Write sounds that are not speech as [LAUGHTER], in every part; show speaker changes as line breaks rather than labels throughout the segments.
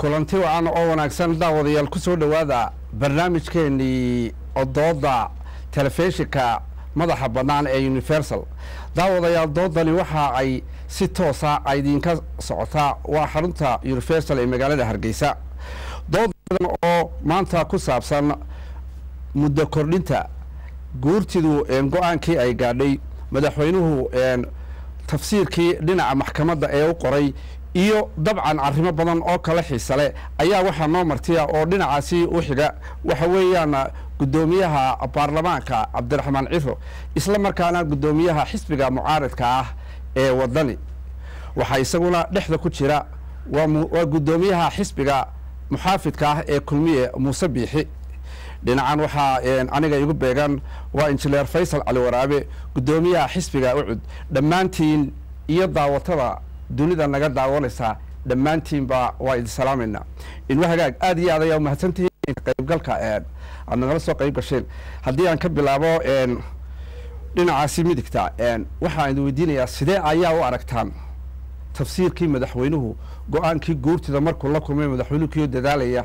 kulanti wacan oo wanaagsan daawadayaal ku soo dhowaada barnaamijkeenii odooda telefishinka madaxa bannaan ee universal. Daawadayaal doodani waxa ay si toosa idinka socotaa waa xarunta universal ee magaalada hargeysa. Doodan oo maanta ku saabsan muddo kordhinta guurtidu go'aankii ay gaadhay madaxweynuhu tafsiirkii dhinaca maxkamadda ee u qoray iyo dabcan arrimo badan oo kala xiisale. Ayaa waxaa noo martiya oo dhinacaasi u xiga waxa weeyaan guddoomiyaha baarlamaanka cabdiraxmaan ciro isla markaana guddoomiyaha xisbiga mucaaridka ah ee wadani. Waxaa isaguna dhexda ku jira waa guddoomiyaha xisbiga muxaafidka ah ee kulmiye muuse biixi. Dhinacan waxaa aniga igu beegan waa injineer faysal cali waraabe guddoomiyaha xisbiga ucud. Dhammaantiin iyo daawatada dunida naga daawanaysaa dhammaantiinba waa idin salaamayna. Inwa hagaag aada iyo aad ayaa umahadsantihiin qaybgalka aad nagala soo qayb gasheen haddii aan ka bilaabo dhinacaasi midigta waxaan idin weydiinayaa sidee ayaa u aragtaan tafsiirkii madaxweynuhu go'aankii guurtida markuu la kulmay madaxweynuhukiyo dadaalaya.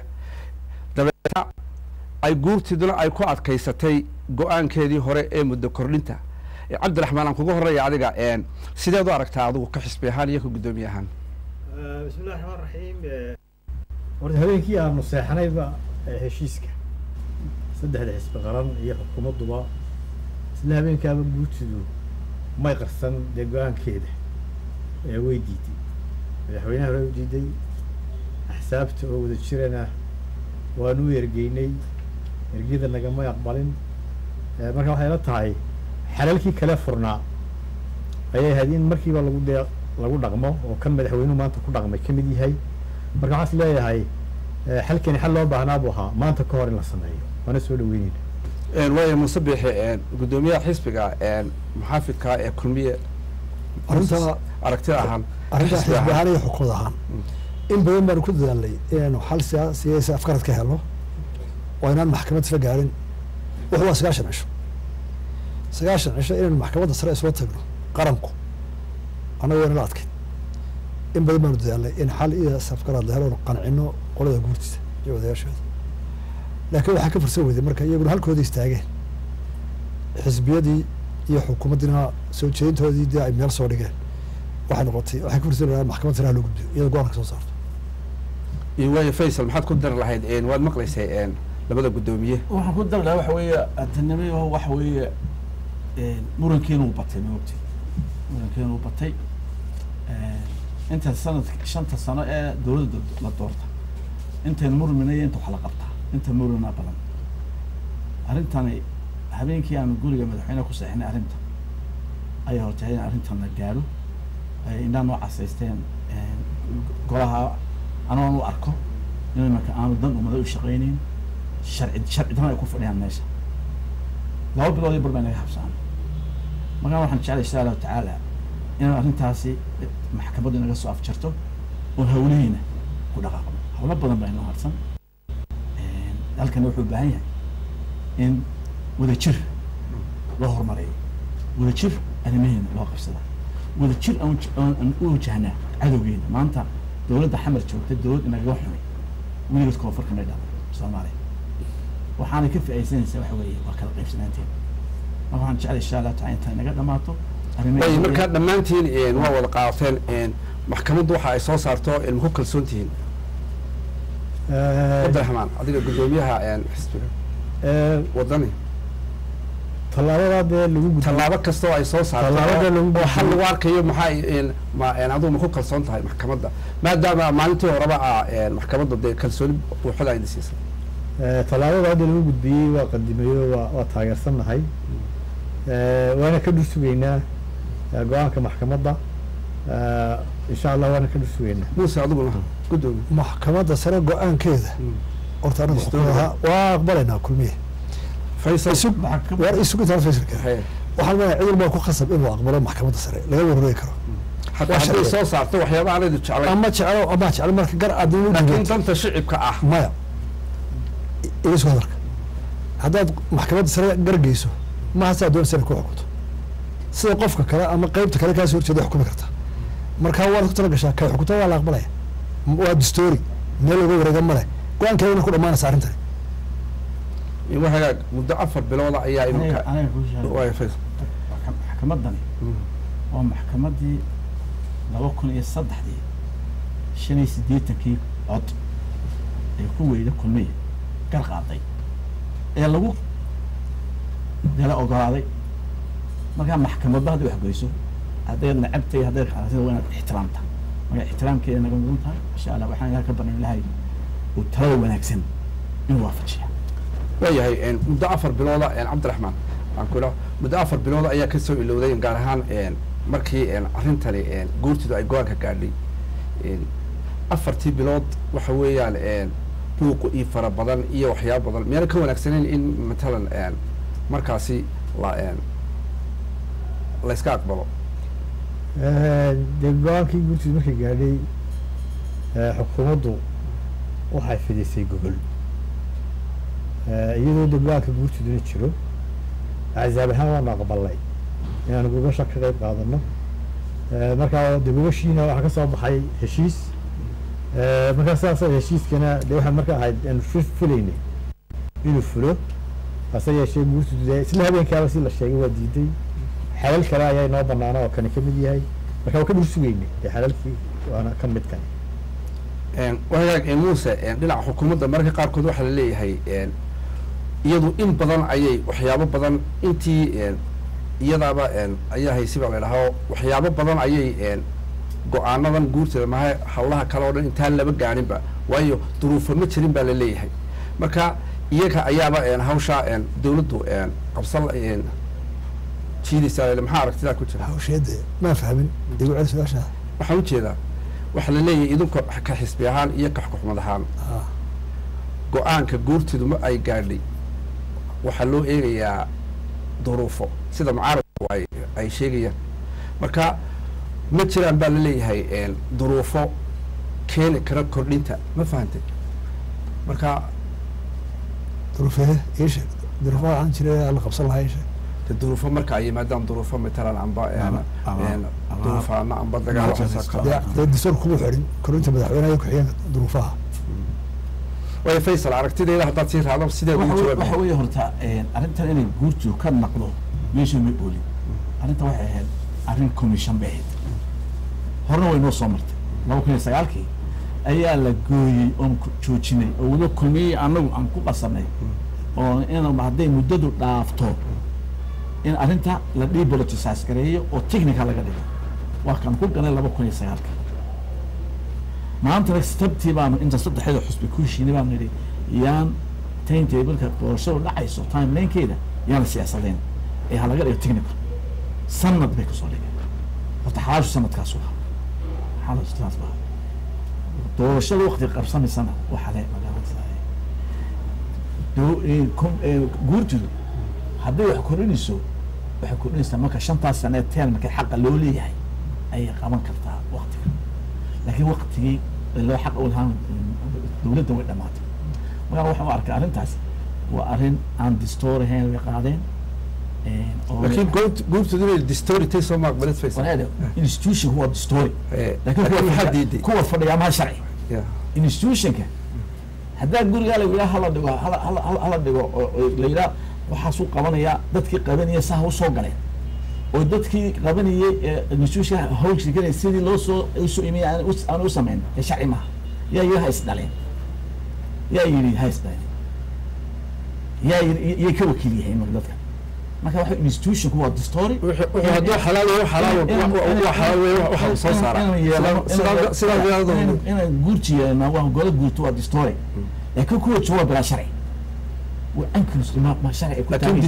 Dabeetna ay guurtiduna ay ku adkaysatay go'aankeedii hore ee muddo kordhinta cabdiraxmaan aan kuga horreeya adiga sideed u aragtaa adigu ka xisbi ahaan iyo ka guddoomiye ahaan?
Bismillahi raxmaan raxiim horta habeenkii aanu seexanayba heshiiska. Saddexda xisbi qaran iyo xukuumadduba isla habeenkaaba guurtidu may qarsan dee go'aankeeda way diiday. Madaxweynaha hore u diiday axsaabta oo wada jirana waanu u ergeynay ergida nagamay aqbalin. Marka waxay la tahay xalalkii kale furnaa ayay ahayd in markiiba lagu dee lagu dhaqmo oo kan madaxweynuhu maanta ku dhaqmay ka mid yahay. Marka waxaan is leeyahay xalkani xal loo baahnaa buu ahaa maanta ka hor in la sameeyo. Waana soo dhaweyneyna
waaya muuse biixi guddoomiyaha xisbiga muxaafidka ee kulmiye
arrinta
aragtida ahaan.
arrinta xisbi ahaan. iyo xukuumad ahaan. In badan baanu ku dadaalnay inaanu xal siyaasi afkarad ka helno oo inaan maxkamad isla gaarin wuxuu waa sagaashan cisho sagaashan cisho inaynu maxkamadda sare isla tagno qaranku annaga waynala adkayd in badan baanu dadaalnay in xal iyo safkaraad la qancino qolada guurtiisa iyo odayaashooda. Laakiin waxaa ka fursan weyday marka iyaguna halkooda istaageen. Xisbiyadii iyo xukuumaddiina soo jeedintoodii dee ay meel soo dhigeen. Waxay noqotay waxay ka fursan lahaa maxkamad sare ha loo gudbiyo iyada go'aanka soo saarto.
Waaya faysal maxaad ku dari lahayd waad maqlaysay labada guddoomiye
waxaan ku dari lahaa waxa weeye adanimo waxa weeye murankeenu batay maogti murankeenu batay inta sanadka shanta sano ee dowladda la doorta. Intaynu murminay inta wax la qabtaa. Inta murminaa badan. Arrintani habeenkii aanu guriga madaxweyneha ku seexinay arrinta ayaa hortay in arrintan la gaadho indhaa noo casaysteen golaha anoon u arko in imanka aanu dan umada u shaqaynayn sharci sharci daran ay ku fadhiyaan meesha. Laba bilood iyo bar baa naga habsaan markaan waxaan jeclay insha allahu tacaala inaan arrintaasi maxkamaddu naga soo afjarto oon hawlihiina ku dhaqaaqno hawlo badan baa inoo harsan. Halkana wuxuu u baahan yahay in wadajir loo horumareeyo wadajir arrimaheena loo qabsada. Wadajir aan u wajahnaa cadowgeena. Maanta dowladda xamar joogta dowlad inagaga xumay weligood koonfurka may dhalo soomaaliya waxaanay ka faa'iidsanaysaa waxa weeye waa kala qaybsanaanteen marka waxaan jeclay insha allah taala intaa inaga dhamaato
way markaa dhammaantiin waa wada qaadateen maxkamaddu waxa ay soo saarto ma ku kalsoon tihiin cabdiraxmaan adiga guddoomiyaha xisbiga wadani tallaabo kastoo ay soo
Tallaabada lagu
saarto oo xal
gudbiyo.
lagu arkayo maxaa ma adigu ma ku kalsoon tahay maxkamadda. Maadaama maalintii horeba a maxkamadda dee kalsooni buuxda ayna siisay.
Tallaabada hadda lagu gudbiyey waa qadimayo waa waa taageersannahay waana ka dhur sugaynaa go'aanka maxkamadda. Insha allah waana ka dhur sugaynaa
muuse adiguna guddoomiye
maxkamadda sare go'aankeeda. Horta anaga xukuumad ahaa. Waa aqbalaynaa kulmiye. War isug intaan faysalka waxaan leeyahay cid walba ku khasab inuu aqbalo maxkamadda sare. Laga warwareegi karo.
Hadday
sharci.
soo saarto waxyaabaha aanaydu jeclayn
ama jeclo ama jeclo marka gar aad
laakiin danta shicibka ah.
Maya. Iga soo hadalka. Haddaad maxkamadda sare gargeyso ma hasaa doon sare ku xukunto sida qofka kale ama qeybta kale kaasoo horjeeda xukumi karta marka waad ku tala gashaa kay xukunto waa la aqbalaya waa distoori meel laga wareega male go'aankeedana ku dhamaanaysa arrintani
waa hagaag muddo afar bilooda ayaa
kuu sheegay
waa
maxkamadani maxkamadii laba kun iyo saddexdii shan iyo siddeetankii cod ee ku weyda kulmiya gar qaaday ee lagu dala ogolaaday markaa maxkamadba hadday wax goyso hadday nacabtay hadday qaadatay waa inaad ixtiraamta marka ixtiraamkeeda naga mudan tahay insha allah waxaan ilaha ka barnay ilahay uu talada wanaagsan inuu waafajiya
waayahay muddo afar bilooda cabdiraxmaan aan ku muddo afar bilooda ayaa ka soo ilowday gaar ahaan markii arrintani guurtidu ay go'aanka gaadhay afartii bilood waxa weeyaan een, buuq iyo fara badan iyo waxyaabo badan miyana ka wanaagsaneyn in matalan markaasi la een, la iska aqbalo.
Dee go'aankii guurtidu markay gaadhay xukuumaddu waxay fidisay gogol iyadoo de go'aanka guurtiduna jiro axzaab ahaan waanu aqbalnay inaanu gogosha ka qeyb qaadano markaa de gogoshiina waxaa ka soo baxay heshiis. Markaa sidaas heshiiskana de waxaa marka ahayd aanu fi- filaynay inuu fulo hase yeeshee guurtidu dee isla habeenkaaba si la sheegay waa diiday. Xalal kale ayaa inoo banaana oo kani ka mid yahay. Marka waa ka dhul sugeynay dee xalalkii waana ka mid kani.
Een, muuse dhinaca xukuumadda mararka qaarkood waxaa la leeyahay een, iyadu in badan ayay waxyaabo badan intii iyadaaba ayaa haysi baa la idhahaa waxyaabo badan ayay go'aanadan guurteeda maha hawlaha kale oo dhan intaan laba gaaninba waayo duruufo ma jirin baa la leeyahay. Marka iyaga ayaaba hawshaa dawladdu qabsan jiidaysaa maxaa aragtidaa ku jira?
Hawsheede maan fahmin. Igu celi su'aasha
waxaan u jeedaa waxaa la leeyahay idinku ka xisbi ahaan iyo ka xukuumad ahaan.
Ah,
go'aanka guurtidu ma ay gaadhay waxaa loo eegayaa duruufo. Sida mucaaradku ay ay sheegayaan. Marka ma jiraan baa la leeyahay duruufo keeni kara kordhinta. Ma fahantay marka
duruufee ii sheeg duruufaha waxaan jira la qabsan lahaa ii sheeg
duruufo marka ay yimaadaan duruufo matalan amba een,
ama-
duruufaana amba dagaal.
ama-
waxaas oo
dee
kale.
dee dastuur kuma xidhin korinta madaxweynaha ku-xigeenka duruufaha.
Waayo faysal aragtideeda haddaad sii raacdo sidee ugu
waxa weye-
jawaab
waxa weeye horta arrintan inay guurtu ka naqdo meesha ma oolin. Arrinta waxay ahayd arrin commission bay ahayd. Horena way noo soo martay. Laba kun iyo sagaalkii ayaa la gooyey oon joojinay oo weliba kulmiyey anagu aan ku qasanay oo in hadday muddadu dhaafto in arrinta la depoliticize gareeyo oo technical laga dhigo. Waa kan ku galay laba kun iyo sagaalkii maantana stabtii baanu inta saddexeeda xusbi ku heshiinay baanu nidhi yaan taintableka doorashadu dhacayso timelinkeeda yaan la siyaasadeen ee ha laga dhigo technical. Sanad bay ku soo dhigeen. Horta xalaashu sanadkaasu ahaa. Xalaashu taas baa doorashada waqti qabsanaysana waxaa le magaalada guurtidu hadday wax kordhinayso waxay kordhinaysaa marka shantaas sane termka xaqa loo leeyahay ayay qaban kartaa waqtiga. Laakiin waqtigii loo xaq lahaan dowladda way dhamaatay markaa waxaan u arkay arrintaas waa arrin aan distoor ahayn way qaadeen oo-
laakiin guurt- guurtidu inay distoritay soo maaqbalid faysal
wanaade institutionku waa distory
Eh,
laakiin
laakiin
kuwa
maxaa
fadhiya-
diiday
kuwa fadhiyaa maha sharci
Ya.
institutionka haddaa gurigaa la yidhaha hala dhigo hala hala hala- hala dhigo oo oo la yidhaha waxaasuu qabanayaa dadkii qabanaya saha u soo galeen oo dadkii qabanayay institutionka hawlkiisa galaya sidii loo soo u soo imaya aan u samayn ee sharci maaha. Yaa yidhi ha isdhaleen yaa yidhi ha isdhaleen yaa yidhi iyay ka wakiil yihiin marka dadka marka institutionku waa
wuxuu hadduu xalaal yahay, weeye, wa- waxa uu soo saaraa. Sidaa- sidaa- sidaa wilaayadu-
inaan guurti yeelna waa gola guurto waa distory laakiin kuwa jooga bilaa sharci. Waa
laakiin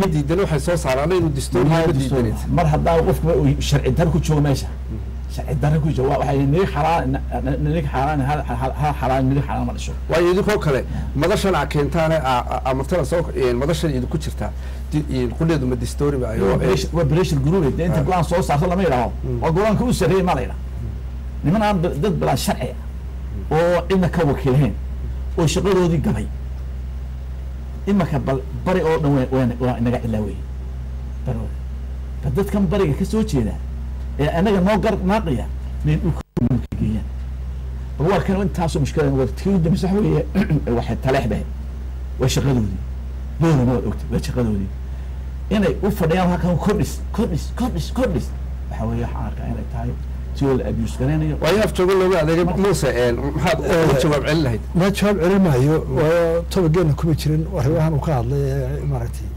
ma diidan waxay soo saaraan inuu ma
mar haddaa qofka sharci dar ku joogo meesha dar ku joogo waxay nilig xalaal nilig xalaal hal ma
waayo idinkoo kale madashan a keentaane amartada soo madashan idinku jirtaa een, qudheedu ma distoori ba ayo
waa pressure group dee inta go'aan soo saarto lama yidhaaho waa go'aanka u sarreeyay ma la yidhaha niman aan dad dad bilaa sharci ah oo cidna ka wakiilheen oo shaqadoodii gabay imaka bal bari oo dhan waa- inaga cilaawey bari oo dhan. ba dadkan bariga ka soo jeeda ee anaga noo gar naaqaya inay dhulka geeyaan war waa kan intaasoo mushkilada wada tii dambe sax weeye waxay taleex bahe waa shaqadoodii. Boolama waad ogtay waa shaqadoodii. Inay u fadhiyaan halkan kordhis kordhis kordhis kordhis. Waxa weeye waxaan arkaa inay tahay si oo la abuse garaynayo
waa in af joogo looga adeegay muuse een, maxaad uga jawaab celin lahayd?
ma jawaab celin maayo waayo tobageena kuma jirin. Arrimahan uu ka hadlay ee maaragtay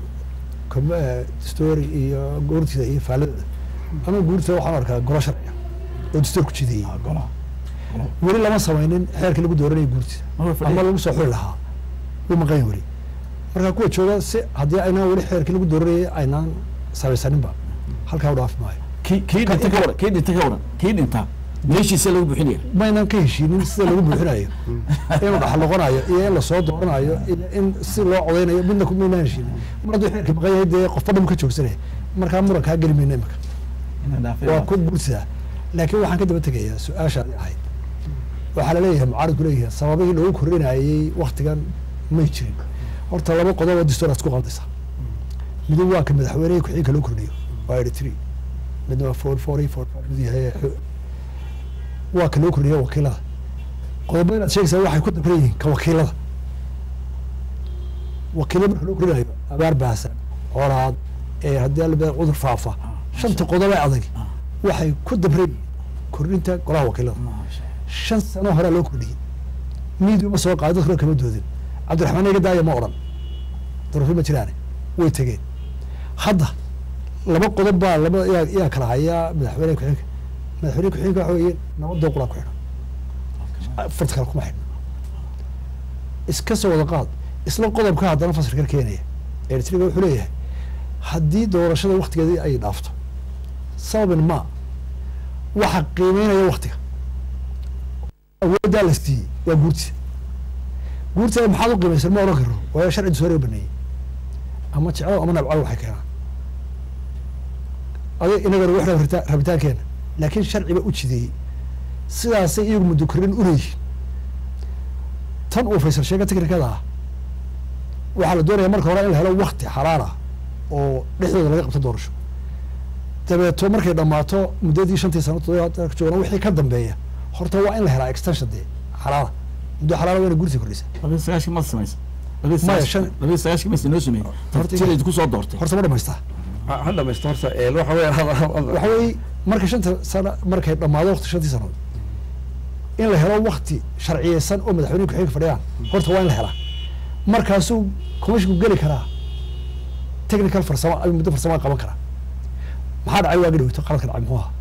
story iyo goortida iyo faaladooda ama guurta waxaan arkaa golo sharciga oo dastuur ku jideeyey
golaha
weli lama samaynin xeerkii lagu dooranaya
way
ama lagu soo xuli lahaa. Wuu maqan weli. Marka kuwa jooga si haddii aynaan weli xeerkii lagu dooranayay aynaan samaysaninba. Halkaa u dhaafi maayo.
Kii dhinta ka waran? Kii dhinta ka waran? Kii dhinta meeshiisa lagu buuxinaya
maynan ka heshiinin sida lagu buuxinayo inuu dhaxal noqonayo iyo in la soo dooranayo iyo in si loo codaynayo midna maynaan heshiinin. Mar hadduu xeerkii maqan yahay dee qofba dham ka joogsanaya. Markaa muran kaa geli mayna imika waa ku guursidaa laakiin waxaan ka daba tegayaa su'aashaadi ahayd. Waxaa la leeyahay mucaaridku leeyahay sababihii loogu kordhinayey waktigan may jirin. Horta laba qodob oo dastuuraad isku qaldaysa midu waa ka madaxweynehi ku-xigeenka loo kordhiyo waa three midna waa four four mid yahay xo- waa ka loo kordhiyo wakiilada. Qodobada inaad sheegaysaa waxay ku dabran yihiin ka wakiilada. Wakiilada marka loo kordhinayo abaar baahsan colaad ee haddii alla cudur faafa shanta qodob ee adag waxay ku yihiin kordhinta golaha wakiilada. Shan sano horaa loo kordhiyey. Miidiya ma soo qaaday dadkuna kama doodin. Cabdiraxmaan iga daaya ma odhan. Doorasho ma jiraane. Way tegeen. Hadda laba qodob baa laba yaa yaa kala hayaa. Madaxweyne ku-xigeenka madaxweyne ku-xigeenka waxa weeye nabadoo qulaa ku xidhan. Farta kale kuma xidhna iska soo wada qaad. Isla qodobka haddana fasalkan keenaya. Eritriga wuxuu leeyahay haddii doorashada waktigeedii ay dhaafto sababin ma waxa qiimeynaya waktiga awooddaa la siiyey waa guurtida guurtida maxaad u qiimaysan ma odhan karo waayo sharcidu soo reer baneeyey ama jeclo ama nabcado waxay keenaan adig inagana wax rabita- rabitaankeena laakiin sharciba u jideeyey. Sidaasay iyagu muddo korrin u tan uu faysal sheega teknikada ah waxaa la doonaya marka hore in la helo wakti xalaal ah oo dhexdooda laga qabto doorasho dabeeto markay dhammaato muddadii shantii sano toddoba joogna wixii ka dambeeya horta waa in la helaa extension dee xalaala muddo xalaala waa ina gursi kordhisa
ma samaysa. Sameeyey.
Horta-
tilayd ku soo doortay.
horta ma dhamaystaa
ha ha dhamaysto horta waxa weeye
waxa weeye marka shanta sano markay dhammaado wakti shantii sanood in la helo wakti sharciyeysan oo madaxweyne ku-xigeenka fadhiyaan horta waa in la helaa markaasuu commissionku geli karaa technical farsamo muddo farsama qaban karaa maxaa dhacay waa gadhowto qaladka dhacay muxuu ahaa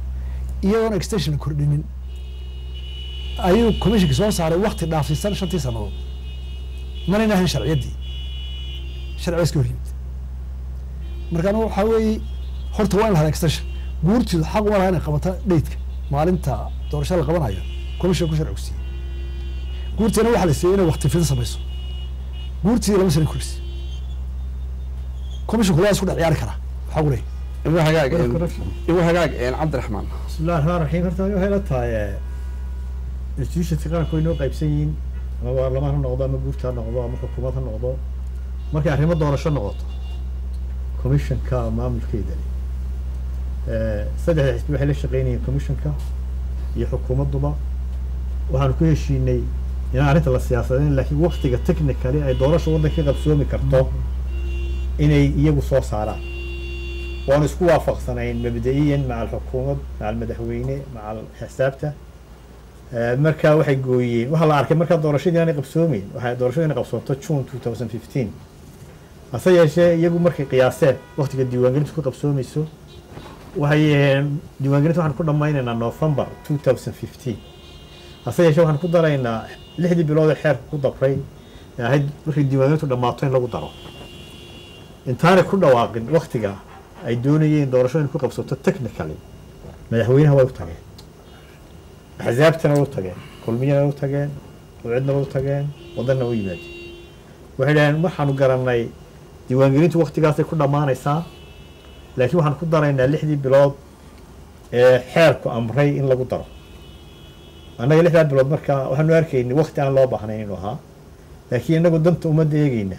iyadoona extension la kordhinin. Ayuu commissionka soo saaray wakti dhaafsiisan shantii sannadood manayna ahayn sharciyaddii sharciga iska hor yimid markaana waxaa weeye horta waa in la helaa extension. Guurtiidu xaq uma laha inay qabata dheydka maalinta doorashada la qabanayo commission ku sharcigu siiyey guurtiina waxaa la siiyey inay wakti fidin samayso. Guurtii lama sanin kursi commission kulaa isku dhex ciyaari karaa. Waxaa leeyahay
igu hagaag igu hagaag cabdiraxmaan
bismillahi raxmaan raxiim horta waxay la tahay eh. institutionska qaranku way noo qaybsan yihiin ama baarlamaan ha noqdo ama guurta ha noqdo ama xukuumad ha noqdo. Markay arrimo doorasho noqoto commissionka maamulkeedani eh, saddexda xisbi waxay la shaqeynayeen commissionka iyo xukuumadduba waxaanu ku heshiinay inaan arrinta la siyaasadeyn laakiin waktiga technically ay doorasha waddanka ka qabsoomi karto mm-hmm. inay iyagu soo saaraan waanu isku waafaqsanayn mabda'iyan maca alxukuumad maca almadaxweyne maca alxisaabta Eh, markaa waxay gooyeen waxaa la arkay markaa doorashadii aanay qabsoomeyn waxay doorashadii inay qabsoonto june two thousand fifteen. hase yeeshee iyagu markay qiyaaseen waktiga diiwaangelintu ku qabsoomayso waxay eh, diiwaangelinta waxaan ku dhammaynaynaa november two thousand fifteen. hase yeeshee waxaan ku daraynaa lixdii bilood ee xeerka ku dabray ahayd markay diiwaangelintu dhammaato in lagu daro intaanay ku dhawaaqin waktiga ay doonayeen doorashada in ku qabsato technically. Madaxweynaha way u tageen. Axsaabtana way u tageen. Kulmiyana way u tageen. Ucidna way u tageen. Wadanna way yimaadeen. Waxay dhaheen waxaanu garanay diiwaangelintu waktigaasay ku dhammaanaysaa. Laakiin waxaan ku daraynaa lixdii bilood ee xeerku amray in lagu daro. Annaga lixdaa bilood markaa waxaanu arkaynay wakti aan loo baahnayn inuu ahaa. Laakiin inagu danta ummadda eegeyna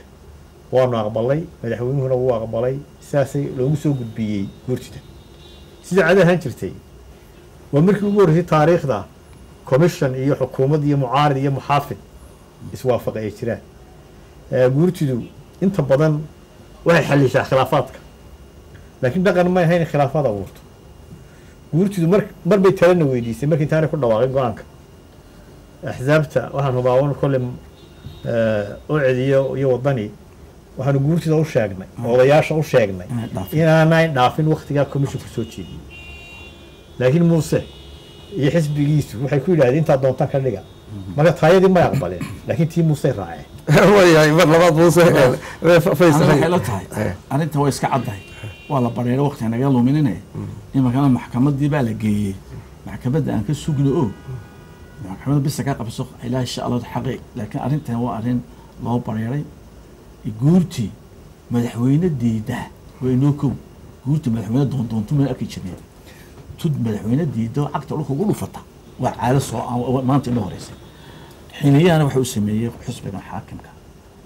waanu aqbalay madaxweynuhuna wuu aqbalay sidaasay loogu soo gudbiyey guurtida sida caado ahaan jirtay waa markii ugu horreysay taariikhda commission iyo xukuumad iyo mucaarid iyo muxaafid iswaafaqa ay jiraan. Guurtidu inta badan waxay xalishaa khilaafaadka. Laakiin dhaqan may ahayn khilaafaad abuurto. Guurtidu mar mar bay talena weydiisay markii intaanay ku dhawaaqin go'aanka. Axsaabta waxaan hubaawan kolle u cediyo iyo wadani waxaanu guurtida u sheegnay odayaasha u sheegnay
Inay dhaafin.
inaanay dhaafin waktigaa commissionku soo jeediyey laakiin muuse iyo xisbigiisu waxay ku yidhahdeen intaa doontaan ka dhiga marka taayadii may aqbaleen laakiin tii muusey raaceen
wayahay mar labaad muuse
aniga waxay
faysal
la tahay arrinta waa iska caddahay waa la bareeray waqti naga luminine imankana maxkamadii baa la geeyey maxkamadda aan ka sugno o maxkamadda bisa ka qabso ilaa insha allah xaqi laakiin arrintan waa arrin loo bareeray guurtii madaxweyne diida waa inoo kow. Guurtii madaxweyne doondoontu mana arki jirnay. Tud madaxweyne diida oo cagta dhulka ugu dhufata. Waa caado soo aan- maanta inoo horeysay. Xiliyahana waxa uu sameeyey xusbiga xaakimka.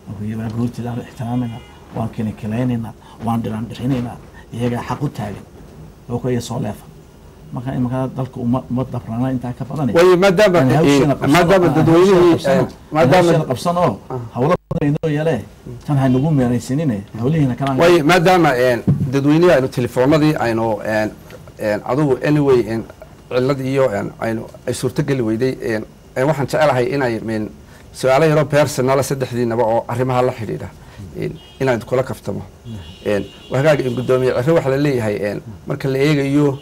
Aan ixtiraamayna waan kinikilaynaynaa waan dhiraandhirinaynaa iyagaa xaq u taagan. Oo kaya soo leefa. Marka imankaa dalka uma dabrana intaa ka badan
way maadaama dadweynihii
maadaama
maadaama
qabsan oo hawlo kalaan
way maadaama dadweynihii aynu telefoonadii aynu adigu anyway cilad iyo aynu ay suurtogeli weyday waxaan jecelahay inay min su'aalo yaroo personala saddexdiinaba oo arrimaha la xidhiidha. Inaan kula kaftamo. Een, wahagaaga in guddoomiye cere waxaa la leeyahay marka la eegayo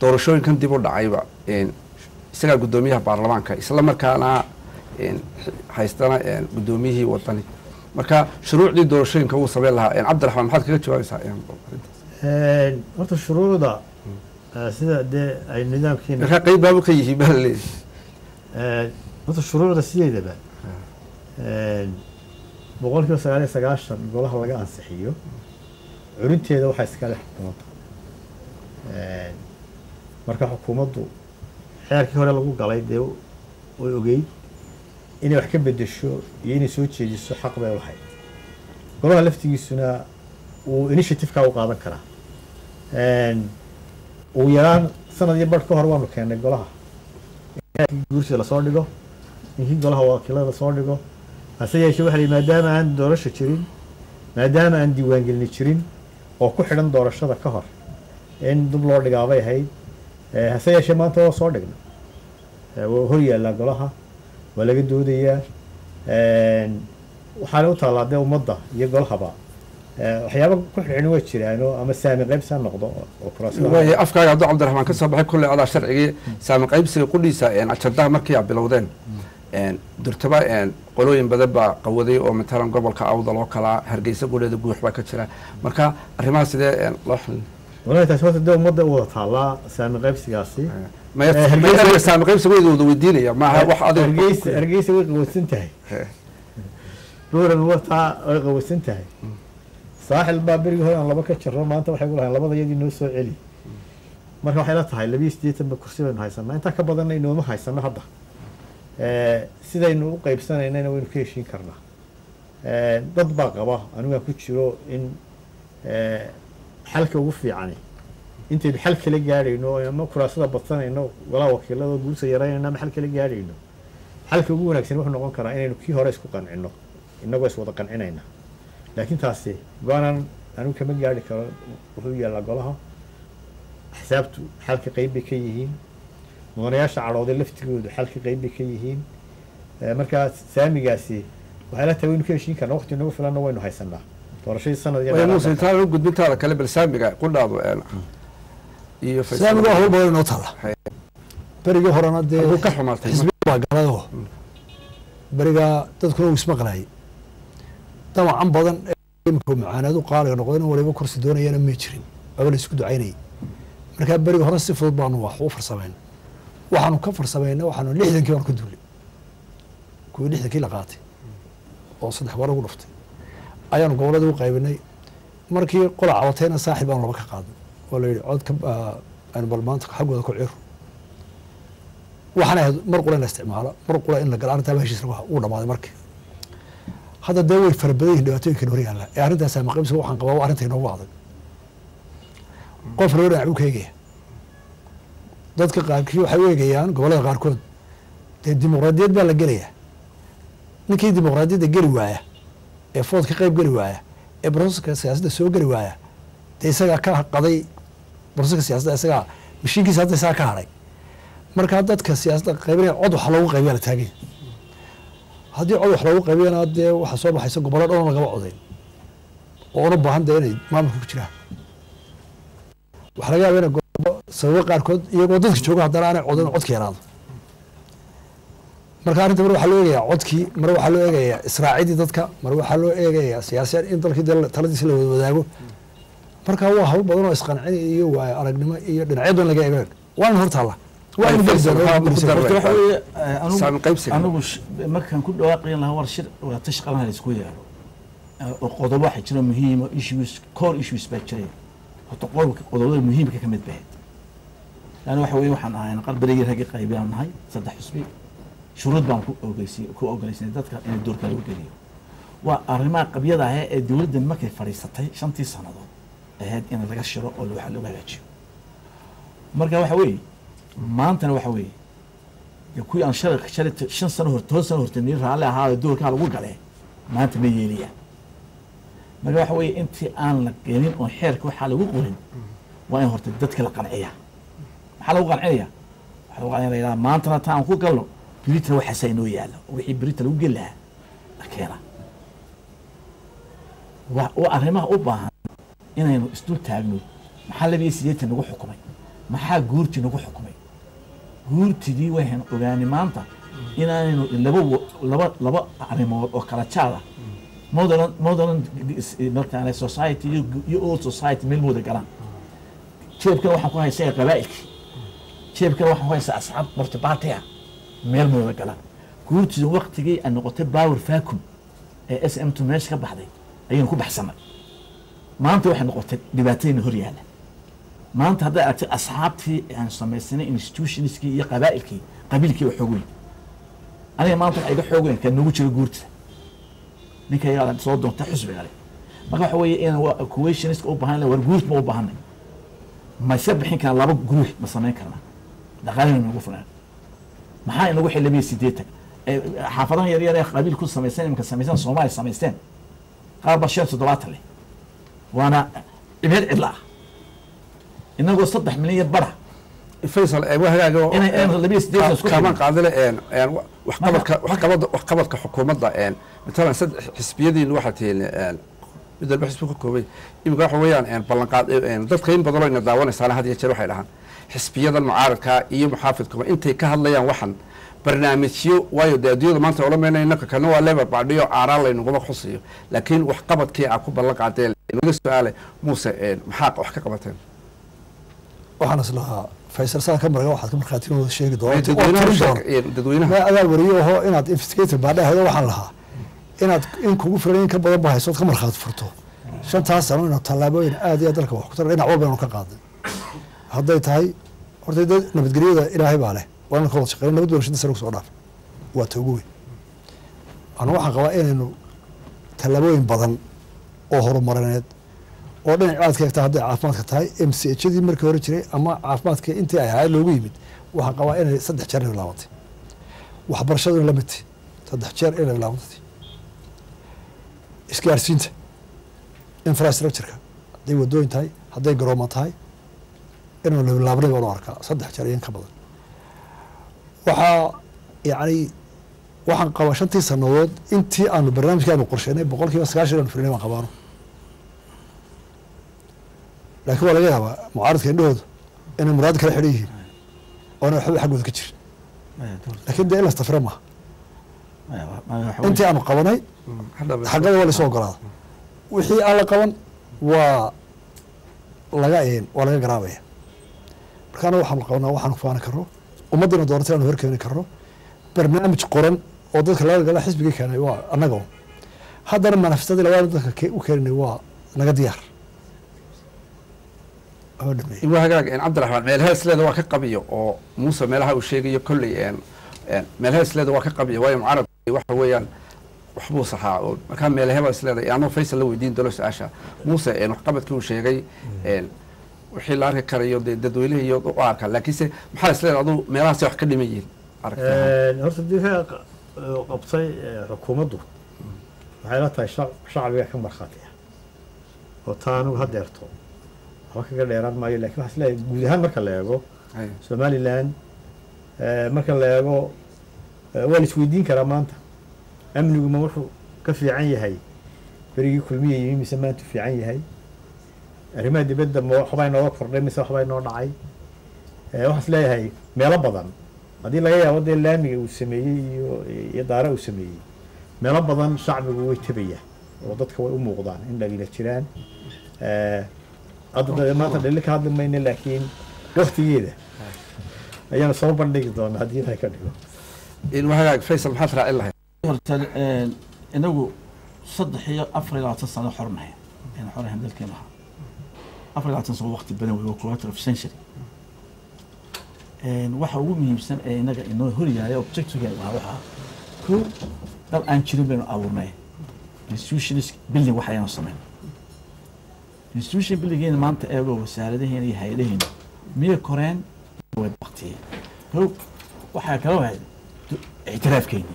doorashooyinkan dib u dhacayba isagaa guddoomiyaha baarlamaanka isla markaana haystana een, guddoomiyihii wadani marka shuruucdii doorashooyinka wuu sameyn lahaa cabdiraxmaan maxaad kaga jawaabaysaa
horta shuruucda eh, sida dee ay nidaamkeena
markaa qayb baabu ka yihiin baa la leeyahay.
Eh, horta shuruucda sideedaba boqol kiiba sagaal iyo sagaashan golaha laga ansixiyo curinteeda waxaa iskale xukuumadda marka xukuumaddu xeerkii hore lagu galay dee way ogeyd inay wax ka bedesho iyo inay soo jeediso xaq bay lahayd golaha laftigiisuna uu initiative-kaa u qaadan karaa ugu yaraan sanad iyo barh ka hor waanu keennay golaha in guursiga la soo dhigo inkii golaha wakiilada la soo dhigo hase yeeshee waxa maadaama aan doorasho jirin maadaama aan diiwaangelini jirin oo ku xidhan doorashada ka hor in dib loo dhigaabay ahayd hase yeeshee maanta waa soo dhigna waa hor yaallaa golaha waa laga doodayaa waxaana u taallaa dee ummadda iyo golahaba Eh, waxyaaba ku xidhxidhan waa jiraanoo ama saami qaybsi ha noqdo
waayo afkaaga hadduu cabdiraxmaan ka soo baxay kulley adaa sharcigii. Saami qaybsiga qudhiisa ajandaha markii aa bilowdeen. Een, durtaba qolooyin badan baa qawaday oo matalan gobolka awdal oo kalaa hargeysa guleeda guux baa ka jira. Marka arrimaha sidee loo xilin
taasi horta dee ummadda u wada taallaa saami qaybsigaasi
saami qaybsiga wayda wada weydiinaya maaha wax
hargeysa hargeysa way qawadsan tahay. Buuran wataa way qawadsan tahay. Saaxil baa berigii hore aan laba ka jarro maanta waxay gu lahayn labada iyadii noo soo celi. Marka waxay la tahay labiyo siddeetanba kursi baynu haysanaa. Intaa ka badanna inooma haysano hadda. Eh, sidaynu u qaybsanaynana waynu ka heshiin karnaa. Dad baa qaba anigaan ku jiro in xalka ugu fiicani. Intaynu xal kala gaadhayno ama kuraasada badsanayno golaha wakiilada guursa yaraynayno ama xal kala gaadhayno xalka ugu wanaagsan wuxuu noqon karaa inaynu kii hore isku qancino inagoo is wada qancinayna. Laakiin taasi go'aanan anigu kama gaadhi karo wuxuu yaallaa golaha. Xisaabtu xalka qeyb bay ka yihiin. Mudanayaasha cadhooday laftigoodu xalka qeyb bay ka yihiin. Markaa saamigaasi waxay la tahay waynu ka heshiin karnaa waqti nagu filanna waynu haysanaa doorashadii sanad iyo
waayo
dheeraad
muuse intaan u gudbintaada kale bal saamiga qudhaadu iyo
saamiga hawl badan inoo taalla
Hay.
berigii horena dee
ka xumaatay
xisbiga waa galadoo berigaa dadkuna uu ismaqlayay damacan badan ee imika macaanaadu qaaliga noqday in waliba kursi doonayana may jirin waaba la isku ducaynayay markaa beriga hore si fudud baanu wax u farsamayn waxaanu ka farsamayna waxaanu lixdankii baanu ka duulay kuwii lixdankii la qaatay oo saddex goor ugu dhuftay ayaanu goboladii u qaybinay. Markii qola cabatayna saaxib baanu laba ka qaadnay oo la yidhi cod ka aynu bal maanta xaggooda ku ciro. Waxaana ahayd mar qura in la isticmaalo mar qura in la galo arrintaaba heshiis uu dhamaaday markii. Hadda dee way fara badan yihiin dhibaatooyinkan hor yaalla ee arrintaas ama qaybsiga waxaan qabaa waa arrinta adag qof laba dhinac buu ka eegaya dadka qaarkii waxay u eegayaan gobollada qaarkood dee dimuqraadiyad baa la gelayaa. Ninkii dimuqraadiyadda geli waaya ee food ka qayb geli waaya ee broseska siyaasadda soo geli waaya dee isagaa ka qaday broseska siyaasadda isagaa mashiinkiisa hadda isagaa ka hadhay markaa dadka siyaasadda qaybinaya cod wax loogu qaybiya la taaganya haddii cod wax loogu qaybiyana dee waxaa soo baxaysa gobollo dhan lagaba codayn. Oo una baahan dee inay maamulka ku jiraan. Waxaa laga yaaba inay gobollo sababo qaarkood iyagoo dadka jooga haddana aanay codayn oo codka yaraado marka arrinta mar waxaa loo eegayaa codkii mar waxaa loo eegayaa israacidii dadka mar waxaa loo eegayaa siyaasiyaan in dalkii dee taladiisi la wada wadaago. Marka waa hawl badan oo isqancin iyo waayo aragnimo iyo dhinacyo badan laga eego waana hor taalla waa in geli doona waa
Ku dar-
horta waxa weeye eh, anigu- sh- markaan ku dhawaaqayn lahaa war shir wadaatash qalan la isku yeero Eh, oo qodobo waxaa jira muhiim oo issues core issues baa jiray horta qodobka qodobada muhiimka ka mid bahay. Yani waxa weeye waxaan ahay qalbigii raggi qaybiyaan nahay saddex xusbi shuruud baan ku ogoleysanay dadka inay doorka lagu geliyo. Waa arrimaha qabyada ah ee dowladdan markay fadhiisatay shantii sannadood ahayd in laga shiro oo lagu hagaajiyo. Marka waxa weeye maantana waxa weeye dee kuwii aan shalay shalay shan sano hor toban sano hortay nin raalli ahaa doorkaa lagu galee maanta ma yeeliyaan. Marka waxa weeye intii aan la gelin oo xeerka waxaa lagu qorin waa in horta dadka la qanciyaa. Maxaa lagu qancinaya waxaa lagu yidhaha maantana taa aan ku galno birita waxaasaa inoo yaalla wixii birita lagu geli lahaa la keena. Waa arrimaha u baahan inaynu isdul taagno. Maxaa labiyo sideetan nagu xukumay? Maxaa guurti nagu xukumay? Guurtidii waxaynu ogaanay maanta inaanaynu laba laba laba arrimood oo kala jaad ah. Modern modern markaane society iyo iyo old society meel mooda galaan. Jeebkan waxaan ku haysaa qabaa'ilkii jeebkan waxaan ku haysaa asxaab mortibaatiya meel mooda galaan guurtida waktigii ay noqotay power vacuum ee s m two meesha ka baxday ayaynu ku baxsanay maanta waxay noqotay dhibaatayna hor yaalla. Maanta hadday aragtay asxaabtii aan samaysanay institutionskii iyo qabaa'ilkii qabiilkii waa xoog weyn. Aniga maanta waxa iga xoog weyn ka nagu jiro guurtida. Ninka iyaga soo doonta xusbiga marka waxa weeye in coationiska u baahan war guurt ma u baahanay ma isa bixin karaan laba guruux ma samayn karnaa. Dhaqaalina nagu fulaan maxaa inagu xilamiya sideetan ee xaafadaha yaryar ee qabiil ku samaysan imka samaysan soomaaliya samaysteen. Qaar baa shan toddobaatan leh. Waana cibeed cidla ah. Inagoo saddex milyan bara.
Faysal ee waa hagaaga oo-
Inay- inay labiyo siddeetan isku
kaamaan
xidhan.
qaadile waxqabadka xukuumadda matalan saddex xisbiyadiin waxaa tihiin mid walba xisbi ka koobay. Imika waxa weeyaan ballanqaad dadka in badanoo ina daawanaysaana had iyo jeer waxay dhahaan xisbiyadan mucaaradka iyo muxaafidkuba intay ka hadlayaan waxan? Barnaamijyo waayo dee adduunyada maanta ola meynaya inaka kana waa lebar baadhiyo caaraan laynuguma xusiyo. Laakiin waxqabadkii aa ku ballan qaadeen naga su'aale muuse maxaa wax ka qabateen.
Waxaan is lahaa faysal saa ka marga waxaad ka markhaatinooda sheegi doonta oo
dadweynaha
tirin
sheeg-
doona
een dadweynaha.
Ma adaa wariyo aho inaad investigator baadhaheedo waxaan lahaa. Inaad in kugu filan in ka badan ba haysood ka markhaati furto. Shantaas sano inuu tallaabooyin aad iyo aad dalka wax ku tara dhinac walba inuu ka qaadin hadday tahay horta dad nabadgelyada ilaahay baa leh. Waa inaan ka wada shaqeyn nabad wada shanta sano ku soo dhaaf. Waa ta weyn. Anu waxaan qabaa inaynu tallaabooyin badan oo horumarineed oo dhinac aad ka egtaa hadday caafimaadka tahay m c h dii markii hore jiray ama caafimaadka intii ay ahayd loogu yimid waxaan qabaa inay saddex jeer inay bilaabatay waxbarashadu in la mid saddex jeer inay bilaabatay isgaarsiinta infrastructureka hadday wadooyin tahay hadday garooma tahay inuu la bilaabnay baan u arkaa saddex jeer iyo in ka badan. Waxaa yacni waxaan qabaa shantii sanadood intii aanu barnaamijka aanu qorsheynay boqol kiiba sagaashan aanu fulinay baan qabaano. Laakiin waa laga yaabaa mucaaradka indhahooda inay muraad kala xidhan yihiin oona waxba xaggooda ka jirin. Laakiin dee in la stafira maaha. Intii aanu qabanay xaggada waa laisoo ogolaada wixii aan la qaban waa laga waa laga garaabaya markaana waxaanu qabanaa waxaanu faani karno ummaddiina doorata aanu horkeeni karno barnaamij qoran oo dadka laga gala xisbigii keenay waa annaga un haddana manafestadii labaad dadka u keeninay waa naga diyaar.
Waa hagaag cabdiraxmaan meelheesleeda waa ka qabiyo oo muuse meelaha uu sheegayo kolley een meelheesleeda waa ka qabiyo waayo mucaarad waxa weeyaan waxbuu saxaa oo markaa meelaheba isleedahay anoo faysal la weydiin doono su'aasha. Muuse waxqabadkii uu sheegay een wixii la arki karayo dee dadweynaha iyo u arka. Laakiinse maxaa isleedahay aduu meelahaasi wax ka dhiman yihiin?
Horta ka qabtay xukuumaddu waxay la tahay shac- shacbiga ka markhaati ah. Oo taa anigu hadeerto waxba kaga dheeraan maayo laakiin waxaa is leeyahay guud ahaan marka la eego
Hay.
somalilan eh, marka la eego waa la isweydiin karaa maanta. Amnigu ma wuxuu ka fiican yahay berigii kulmiya yimi mise maantu fiican yahay arrimaha dibadda ma waxbaa inooga kordhay mise waxbaa inoo dhacay? Waxaan is leeyahay meelo badan. Haddii laga yaabo dee laamiga uu sameeyey iyo iyo daara uu sameeyey meelo badan shacbigu way tabayaan oo dadka way u muuqdaan in dhaliila jiraan. Hadda maanta dhaliil ka hadli mayno laakiin waktigeeda ayaanu soo bandhigi doonaa haddii ilahay ka dhigo
faysal maxaad raacin lahayd
horta inagu saddex iyo afar iyo labaatan sano xornahay aynu xornahay dalkeena ahaa afar iyo labaatan sano waqti badan wey waa quarter of century. Waxa ugu muhiimsan ee inaga inoo horyaaya objectiveega waa waxaa kow dal aan jirin baynu abuurnay. Institutions building wax ayaanu samayn institution buildingeena maanta eego wasaaradaheena iyo hay'adaheena miyay koreen way baktiyeen kow waxaa kala wahayd ictiraafkeeni.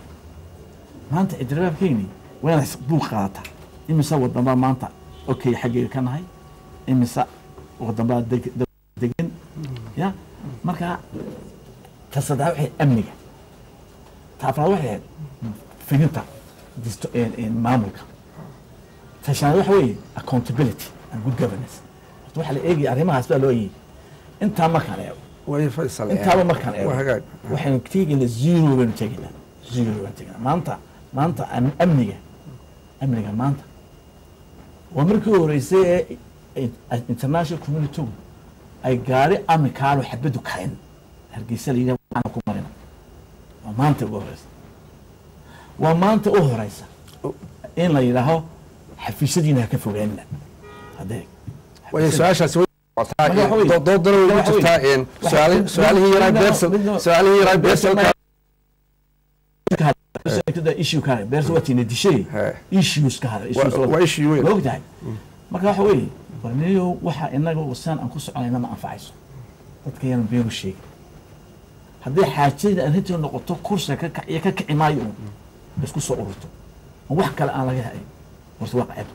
Maanta ictiraafkeeni waa inaad buuq qaadataa imise wadambaa maanta okay xaggeyga ka nahay imise wadambaa deg- deg- degan ya? Marka ta saddex waxay amniga. Ta afraad waxay ahayd fidinta maamulka. Ta shanaad waxa weeye accountability and good governance. Horta waxaa la eegaya arrimahaas baa loo eegay intaa markaan eego intaaba markaan eego waxaynu tegaynaa zero baynu tegaynaa zero baynu tegaynaa maanta maanta am- amniga amniga maanta. Waa markii horeysay ee international communitygu ay gaari amikaano xabadu karin. Hargeysa la yidhaha waxaana ku marina. Waa maanta ugu horeysa. Waa maanta u horeysa in la yidhaaho xafiisyadiina ha ka fogaanina.
Su'aashaasi doodana way jirtaa su'aalihii yaraa su'aalihii yaraa
waa tiina dishay. Issues ka issues
waa issue weyn.
ogtahay. Marka waxa weeye warniyo waxa inaga wasaan aan ku soconayna ma anfacayso. Dadka yaan beenu sheegin haddii xaajada arrintii noqoto kursiga ka kaciyo ka kici maayo uun isku soo ururto. Oo wax kale aan laga hayn horta waa qacebo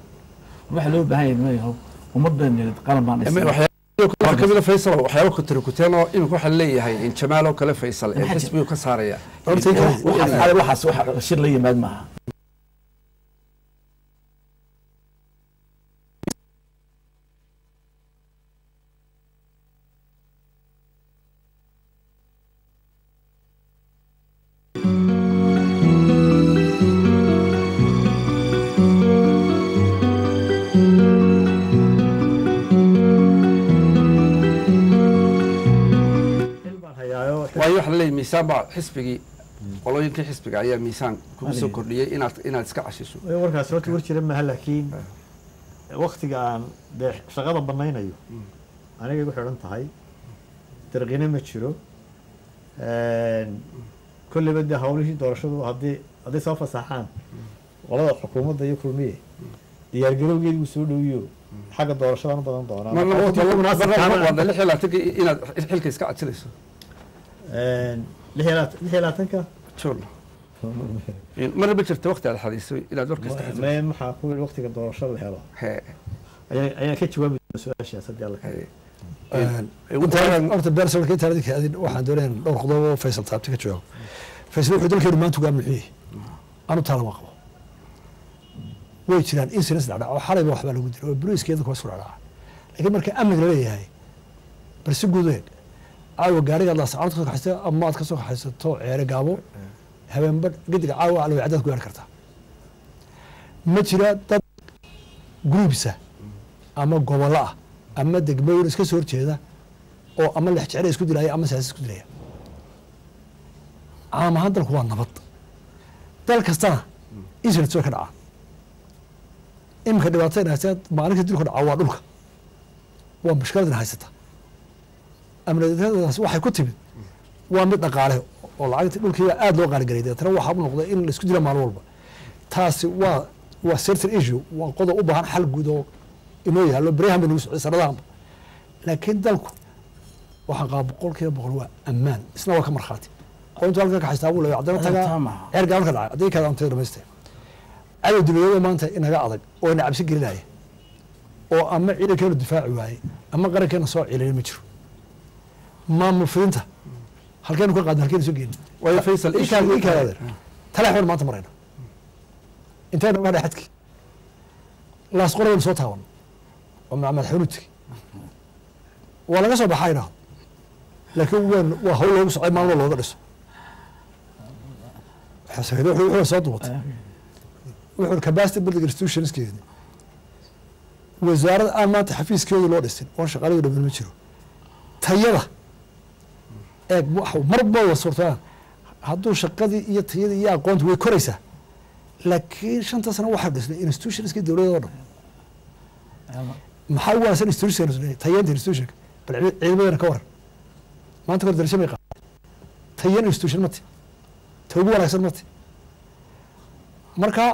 waxa loo baahan yahay mayahow ummad baan nilid qaran baan
Eme-
dhisnay
waxyaabo kale ka mida faysal waxyaabo ku tirikuteen oo iminka waxaa leeyahay in jamaal oo kale faysal ee xisbigu ka saaraya
waxaas waxaas waxa shir la yimaad maaha
miisaan baa xisbigii qolooyinkii xisbiga ayaa miisaan kugu soo kordhiyey inaad inaad iska cashisho
warkaasi horta war jira maaha laakiin waktiga aan dee shaqada banaynayo aniga igu xidhan tahay darqine ma jiro kolleyba dee hawlihii doorashadu haddii hadday soo fasaxaan qolada xukuumadda iyo kulmiye diyaargarowgeedi wuu soo dhowiyo xagga doorashadan u badan doonaa ah-
inaad xilka iska cajilayso
lix iyo labaatan- lix iyo labaatanka
joorna marna ma jirta waqti aad xadiiso inaad warka iska cajilayso
me maxaa ku yidhi waqtiga doorashada la helo
He,
ayaan ka jawaabi doona su'aashaas haddii alla
horta beersalka intaan idinka adin waxaan doonayn dhowr qodob oo faysal taabti ka joogo faysal wuxuu dalkeenu maanta ugaa muxuu anu taalama qabo way jiraan incidents dhacdhac oo xalayba waxbaa lagu dira oo buriiskeeda kuwa isku dhacdhaca laakiin marka amniga la leeyahay bal si guud u eeg caawa gaarigaad laasacanood ka soo kaxaysato ama aad ka soo kaxaysato ceere gaabo habeenba gediga caawa alwacdaad ku gaari kartaa. Ma jira dad groupsa ama gobollo ah ama degmooyin iska soo horjeeda oo ama lex jecel isku dilaya ama siyaasad isku dilaya. Caam ahaan dalku waa nabad. Dal kastana incidents way ka dhacaan iminka dhibaatayna haystaa maalinka dilku dhaca waa dhulka. Waa mushkiladina haysata amnidadaas waxay ku timid. Waa mid dhaqaale oo lacagta dhulkiiba aada loo qaaligaray deetana waxaa u noqday in la isku dila maalin walba. Taasi waa waa certain issue waa qodob u baahan xal guud oo inoo yaallo beryahan bay nagu socday sanadahanba laakiin dalku waxaan qaba boqol kiiba boqol waa ammaan isna waa ka markhaati. Oo intuu halkan ka xaystaa buu leeyahay haddana tagaa
maaha.
ceerga halka dhacay haddii kaada antay dhamaystay cadow dibadooda maanta inaga adag oo ina cabsi gelinaya oo ama ciidankeenu difaaci waayey ama qarankeena soo celiyay ma jiro maamul fidinta halkeenu ka qaadna halkeenu soo geenin.
Waayo faysal
inkaa
issue-
inkaa adeer talax baan maanta marayna intayna uga dhexadki laas qoradaynu soo taaban. Oo madaxweynu tegi waa laga soo baxaa idhaahdo laakiin waan waa hawl loogu socday maalmo looga dhiso. Xasahido wuxuu wuxuu soo dubatay wuxuu capacity building institutionskeedi wasaarada aan maanta xafiiskeedu loo dhisin. Oon shaqaaladii dhamin ma jiro. Tayada eeg wax- marba wa suurtaan. Hadduu shaqadii iyo tayadii iyo aqoonti way koraysaa. Laakiin shanta sano waxaa dhisnay institutionskii dowladda oo dhan. Maxaa ugu wanaagsan institution tayeenta institutionka bal ciid- ciidamadana ka waran. Maanta kor darajo may qaaday tayan institution mati ta ugu wanaagsan mati marka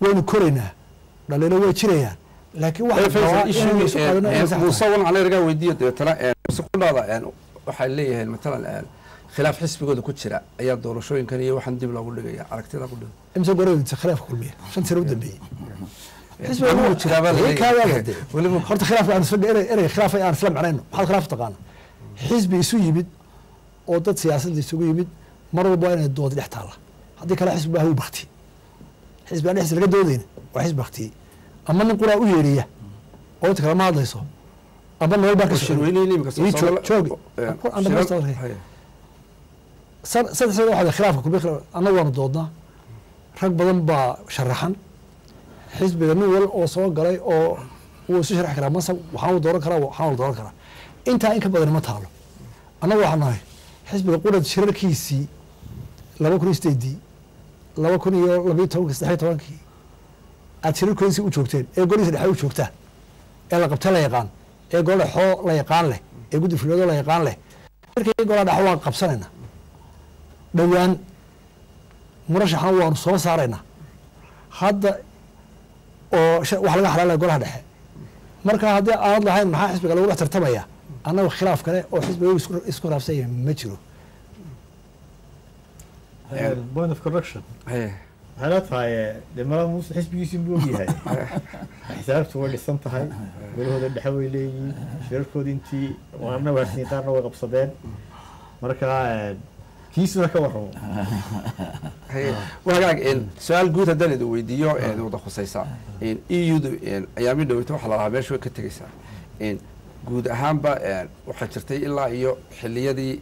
waynu koraynaa. Dhaliilo way jirayaan. Laakiin waxaa
muuse wan weydiiyo dabeetana kudhaada waxay leeyihiin matalan khilaaf xisbigooda ku jira ayaa doorashooyinkan iyo waxaan dib loogu dhigaya aragtida ku
khilaaf taqaana xisbi isu yimid oo dad siyaasadda isugu yimid mar walba waa inay dood dhex taalla. Haddii kale xisbi baa haw bakti xisbi aan dhexdiisa laga doodayna waa xisbi baktiyey ama nin quraa u yeedhiya oo inta kale ma hadlayso ama nolol baa ka socda
shirweynihiin imika
Ii joog- joogi. Aan dhamaysta
shirar-
warkay.
haya.
san- saddex sano waxaa khilaafka kulmiya khilaaf annagu waanu doodnaa. Rag badan baa sharaxan. Xisbiga nin wal oo soo galay oo wuu isu sharxi karaa masab waxaanu dooran karaa waxaanu dooran karaa. Intaa in ka badan ma taalo. Annagu waxaan nahay xisbiga qurad shirarkiisii laba kun iyo sideedii laba kun iyo labayo tobankii saddexiyo tobankii aad shirarkoodisi u joogteen ee golihiisa dhexe u joogtaan ee la qabtee la yaqaan ee xoo la yaqaan leh ee guddi fuliyodo la yaqaan leh. Markii gola dhexe waan qabsanayna dhowaan murashaxan waanu soo saaraynaa. Hadda oo wax laga xalaalaya golaha dhexe marka haddii aanad lahayn maxaa xisbiga lagu dhex tartamaya? Annaga khilaaf kale oo xisbiga isku- raabsan yahay ma jiro
la tahay dee malaa muuse xisbigiisu buu ogyahay xisaabtu way dhisan tahay golahooda dhexe way leeyihiin shirarkooda intii qaarna waarsiin qaarna way qabsadeen marka kiisuna ka warramo
wagaag su'aal guud haddaan idin weydiiyo wada khusaysa eu-du ayaami dhoweyta waxaa la lahaa meesha way ka tegeysaa guud ahaanba waxaa jirtay ilaa iyo xiliyadii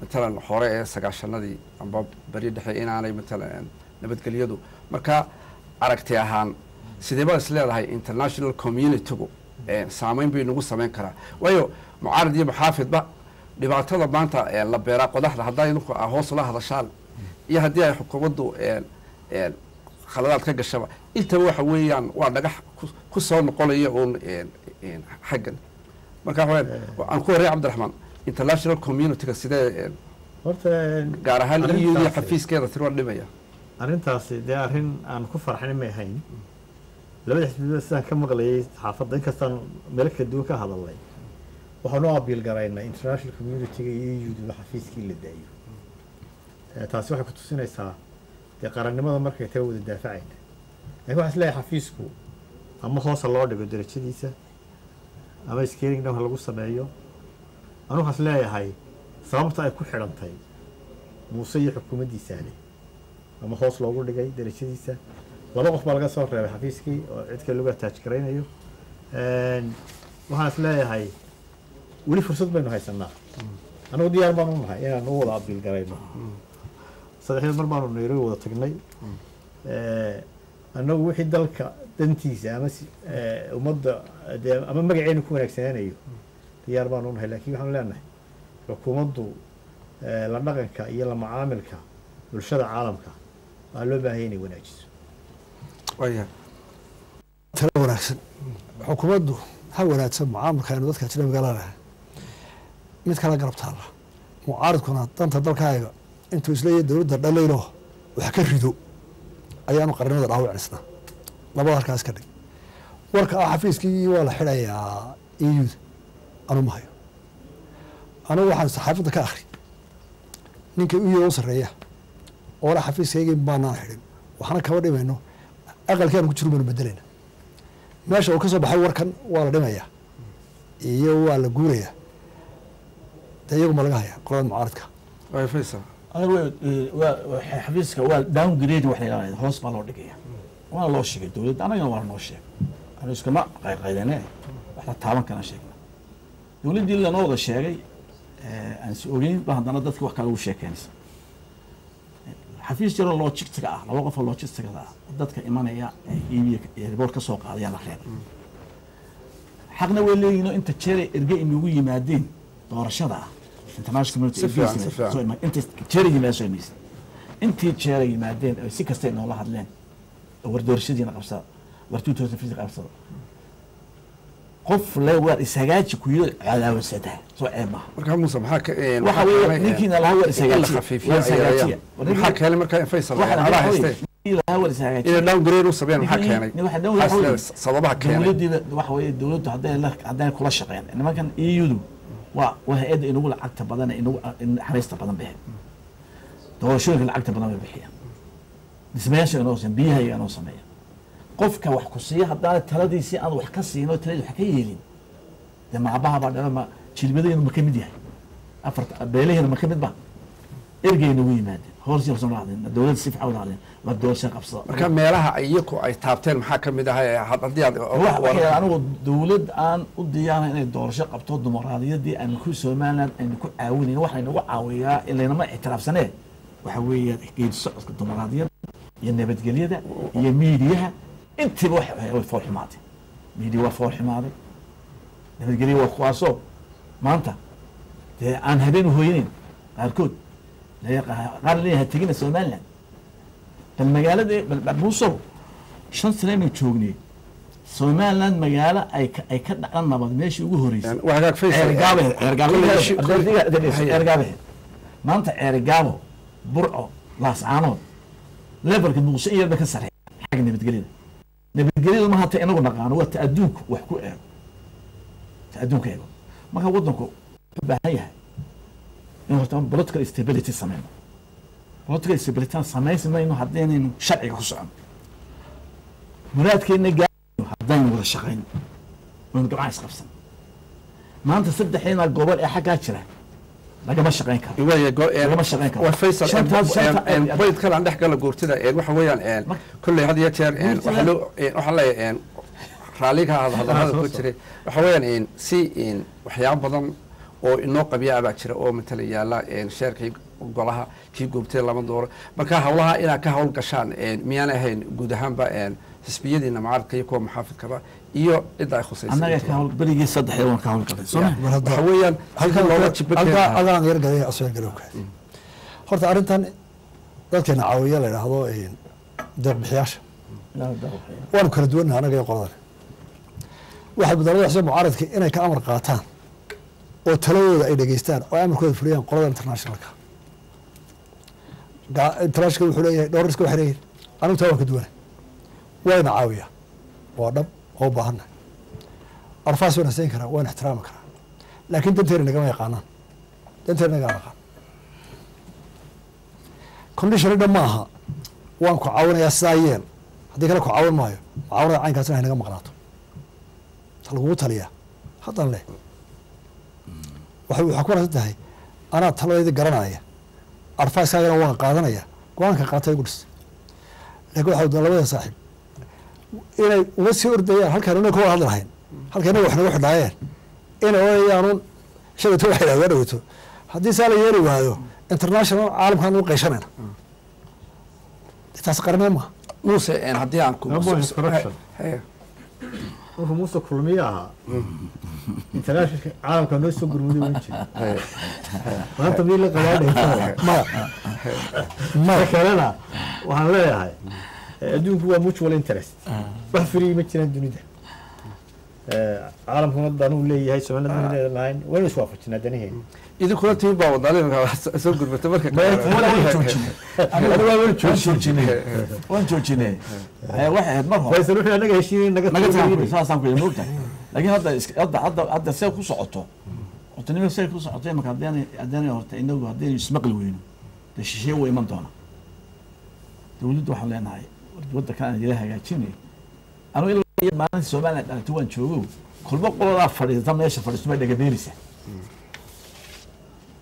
matalan hore ee sagaashanadii amba beri dhexe inaanay matalan nabadgelyadu. Marka aragti ahaan sidee baad is leedahay international communitygu? Een, saameyn bay nagu sameyn karaa. Waayo mucaarad iyo muxaafidba dhibaatada maanta la beeraa qodaxda haddaa idinku aa hoos ula hadashaan. Iyo haddii ay xukuumaddu khaladaad ka gashaba intaba waxa weeyaan waa dhagax ku- soo noqonaya uun xaggan. Marka aan ku horey cabdiraxmaan international communityga sidee gaar ahaan eu iyo
arrintaasi-
xafiiskeeda tiri waa dhimaya
arrintaasi dee arrin aan ku farxin may ahayn. Labada xisbiba sidaan ka maqlayay xaafadda inkastaan meelo kala duwan ka hadalnay waxaanu abiil garaynaa international community-ga iyo euduba xafiiskii la daayo. Taasi waxay ku tusinaysaa dee qarannimada markay taga wada daafacayna laakiin waxaa is leeyahay xafiisku ama hoosa loo dhigo darajadiisa ama ha lagu sameeyo. Anu waxaas leeyahay sababta ay ku xidhantay muuse iyo xukuumaddiisaale ama hoos loogu dhigay darajadiisa. Laba qof baa laga soo reebay xafiiskii oo cid kale lagu ataaj garaynayo waxaan is leeyahay weli fursad baynu haysanaa anagu diyaar baanu nahay inaan u wada abiil garayno. Saddexdeed mar baanu nairobi wada tagnay. Annagu wixii dalka dantiisa ama ummadda ama magaceenu ku wanaagsanaanayo diyaar baanu nahay. Laakiin waxaanu leenahay xukuumaddu la dhaqanka iyo la macaamilka bulshada caalamka waa loo baahanya inay wanaajiso.
Waaya
talo wanaagsan. Xukuumaddu ha wanaagsan mucaamilka aynu dadka ajnabiga leenahay mid kala garab taalla. Mucaaridkuna danta dalkaaga intuu is leeyahay dowladda dhalaylo wax ka rido ayaanu qarnimada dhaawacisnaa labada halkaas ka dhig. Warka ah xafiiskii waa la xidhayaa euda anu mahayo anigu waxaan saxaafadda ka akhri. Ninka u yao sarreeya oo la xafiiskaygii baanaan xidhin waxna kaba dhimayno aqalkeenu ku jiru baynu bedelayna meesha uu ka soo baxay warkan waa la dhimayaa iyo waa la guurayaa. Dee iyagu ma laga haya qolada
waa waa xafiiska waa down grade wax la yidhahda hoos baa loo dhigaya. Waana loo sheegay dowladda anagana waa noo sheegay. Anu iskama qayqaydane wax la taaban kana sheegna. Dowladdii lanoo wada sheegay ee, aan is ogeyn ba haddana dadka wax kale ugu sheekeynaysa xafiis yaroo logistiga ah laba qofoo logistigada ah dadka imanaya ee iibiya ee riboort ka soo qaadayaa la reebay. Xaqna way leeyihiin oo inta jeere erge inagu yimaadeen doorashada ah international community
Si fiican,
business
si fiican.
soo ima- intay jeere yimaadeen soo imaysa intii jeere yimaadeen si kastay noola hadleen war doorashadiina qabsada war qabsada qof le waar ishagaaji kuyo cadaawasadaa soo ceeb maaha
markaa muuse maxaa ka een,
waxa weeye ninkiina lahaa
la
ishagaajiya
khafiifiyo
war ishagaajiya
maxaa keenay markaa in faysal
waxa
haystee inay down grade u sameeyaan maxaa keenay? sababaha keenay.
Dowladdiiba waxa weeye dowladdu hadday la hadday kula shaqeyn. Nimankan EU-du waa waa hay'adda inagu lacagta badan inagu naxariista badan bixe doorashooyinka lacagta badan bay bixiyaan. Dhismayaasha inoo sameeya biyaha iyaga inoo sameeya qofka wax ku siiya haddaana taladiisii aan wax ka siin oo taladii wax ka yeelin. Dee maabaha baa dhala ma jilbadaynu ma ka mid yahay. Afarta beelahayna ma ka mid ba ergeyna ugu yimaadeen. Hoorsi horsama hadleen dowladda si fiican wada hadleen waa doorasha qabsada
marka meelaha iyaku ay taabteen maxaa ka mid ah haddii aad
anigu dowlad aan u diyaarna inay doorasho qabto dimuqraadiyadii aynu ku somaliland aynu ku caawinayn waxaa inagu caawiyaa ilaynama ictiraafsanee waxa weeye geedi socodka dimuqraadiyadda iyo nabadgelyada iyo miidiyaha intiiba way fool xumaaday miidiya waa fool xumaaday nabadgelya waa kuwaasoo maanta dee aan habeen u hooyanayn qaarkood qaar leeyahay tegina somaliland bal magaalada bal muusow shan sane aynu joognay somaliland magaalo ay ka dhacdan nabad meeshii ugu horeysay
wagaag faysal
ceergaabe
Kulli shi- kulli-
ceergaabe maanta ceergaabo burco laascaanood levelka muqdisho in yarba ka sareeya xagga nabadgelyada nabadgelyadu ma hata inagu naqaano waa ta adduunku wax ku eego. Ta adduunka eego. Marka waddanku wuxuu u baahan yahay in horta political stability sameyno political stability samaysi mayno haddaynaynu sharciga ku socono muraadkeena gaarayno haddaynu wada shaqayno waynu gabcaha isqabsan maanta saddexdeena gobol ee xaggaa jira lagama shaqayn karo
waaya go- een,
lagama shaqayn karo
waa faysal
Shantaas- shanta-
bayd kale aan dhex gala guurtida waxa weeyaan kolley had iyo jeer waxaan leeyahay raaliga had- hadallada
soo
ku jiray. Waxa weeyaan si waxyaabo badan oo inoo qabyaa baa jira oo matala yaalla sheerkii golaha kii goobtay lama dooro marka hawlaha inaad ka hawl gashaan miyaan ahayn guud ahaanba xisbiyadiina mucaaradka iyo kuwa muxaafidkaba iyo cidda ay khusaysa
annaga ka hawl berigii saddexdee waan ka hawl galay soo ma?
Mar hadda
waxa weeyaan halkan looga jibo
halkaa
keenaa.
adaan yar galay asoo galowka horta arrintan dadkeena caawiya la idhaahdo deeqbixiyaasha waanu kala duwannaha anaga iyo qoladan waxay badalada xisbiga mucaaradka inay ka amar qaataan oo taladooda ay dhegeystaan oo ay amarkooda fuliyaan qolada internationalka. International wuxuu leeyahay dhowr iska waxay leeyihiin anigu taa waan ka duwana wayna caawiyaa waa dhab oo u baahanna arfaas wayna siin karaa wayna ixtiraami karaa. Laakiin danteena nagama yaqaanaan. Danteena nagama yaqaan condition dhan ma aha. Waan ku caawinayaa sidaa yeel haddii kale ku caawin maayo. Mucaawanada caynkaasina hay naga maqnaato. Ta lagugu taliyaa. Haddan leh. Waxaa ku wanaagsan tahay anaa taladayda garanaya. Arfaaskaagana waan qaadanaya go'aanka qaatay igu dhis laakiin waxaa doon labada saaxiib inay uma sii ordayaan halkaan inay ka wada hadli lahayn halkaan inay wax naga xidhaayeen inay odayaanun shabeeto waxay dhahdeen dhaweyto haddii saa la yeeli waayo international caalamkaan ugu qaysanayna taas qarmee maaha
muuse haddii aan
markuu muuse kulmiye ahaa. Internationalka caalamka noo soo gurmuday wan jiri
Haye.
maanta mii la qabaadhay
maya
maya kalena waxaan leeyahay adduunku waa mutual interest wax free ma jiraan dunida Eh, caalamkuna danuu leeyahay somaliland dunida lahayn waynu iswaafajinaa danaheena
idinkuna tiin baa wadaalin soo gurmata marka
waan joojinay waan joojinay waxay ahayd mar hore
wuxuu anaga heshiinay naga
saasaan ku yidhi moogtahay laakiin hadda is- hadda hadda hadda see ku socoto horta nima see ku socoto imaka haddaan haddaan horta inagu haddaynu ismaqli weyno dee shisheeye wuu iman doona dawladdu waxaan leenahay war waddankan aan ila hagaajinay anigu ilaa maalinta somaliland dhalatay waan joogo kolba qoladaa fadhiisata meesha fadhiisto bay dhagabeeleysaa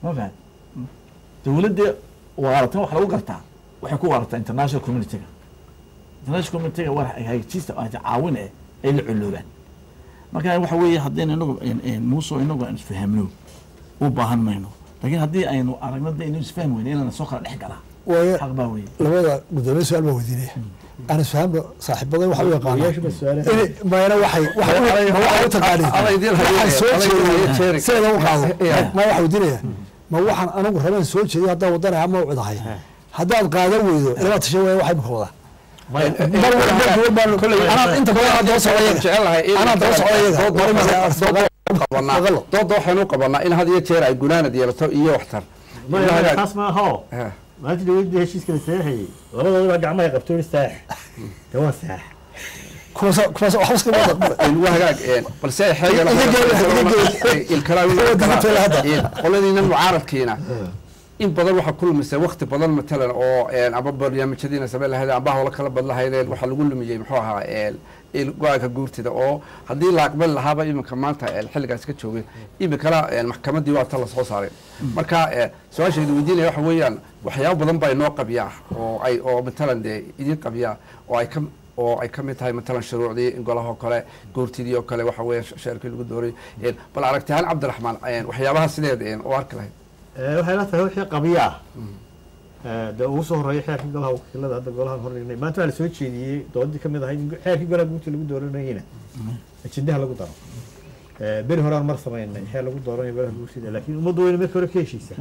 ma fahad dawladda waaratan wax lagu gartaa. Waxay ku waarataa international community-ga. International community-ga war hagaajista caawin eh ay la coloobaan marka waxa weeye haddaynu inagu muuso inagu aan isfahamno u baahan mayno. Laakiin haddii aynu aragno de inuu isfahmi weyne inaan soo kala dhex galaa.
Waayo
xaq baa weeye.
labada gudoomiye su'aal baa weydiinaya aan isfahamno saaxiibaday waxa u yaqaanaa.
Odayaashuba su'aalaha-
in mayna waxay u waxaan soo
ala idin hayo
jeediyay
jeeri.
sideeda u qaado. [LAUGHS] Ma waxa weydiinaya ma waxaan anigu rabeen soo jeediyo haddaan wadanaha ma ucidahay haddaad qaadan weydo ilaa tasha waaya waxay maka wadaa
dooda waxaynu u qabanaa in had iyo jeer ay gunaanad yeelato iyo waxtar.
Taas ma aho
Eh,
maalinta dawladda heshiiska la saxeexayay labadooda baa gacmaha qabtoon saax. De waa saax
waa.
Waa
qoladiina mucaaradkiina in badan waxaa ku lumisay wakti badan matalan oo ama barnaamijyadiina samey lahaydeen amba howlo kala bad lahaydeen waxaa lagu lumiyey muxuu ahaa go'aanka guurtida oo haddii la aqbali lahaaba iminka maanta xilligaas ka joogay iminkana een, maxkamadii waa ta la soo saaray. Marka su'aashayda weydiinaya waxa weeyaan waxyaabo badan baa inoo qabiyaa oo ay oo matalan dee idin qabiyaa oo ay ka oo ay ka mid tahay matalan shuruucdii golahoo kale goortidii oo kale waxa weeye sheerkii lagu dooray. Bal aragtiyahaan cabdiraxmaan waxyaabaha sideed u arki lahayd.
Waxay la tahay wixii qabiya Eh, dee ugu soo horreeya xeerkii golaha wakiilada hadda golahan hor dhignay maanta waa la soo jeediyey doodii ka mid ahayd in xeerkii golaha guurta lagu dooranayena ajendaha lagu daro beri horaan mar samaynay xeer lagu dooranayo golaha guurtida laakiin ummaddu weyna marka hore ka heshiisa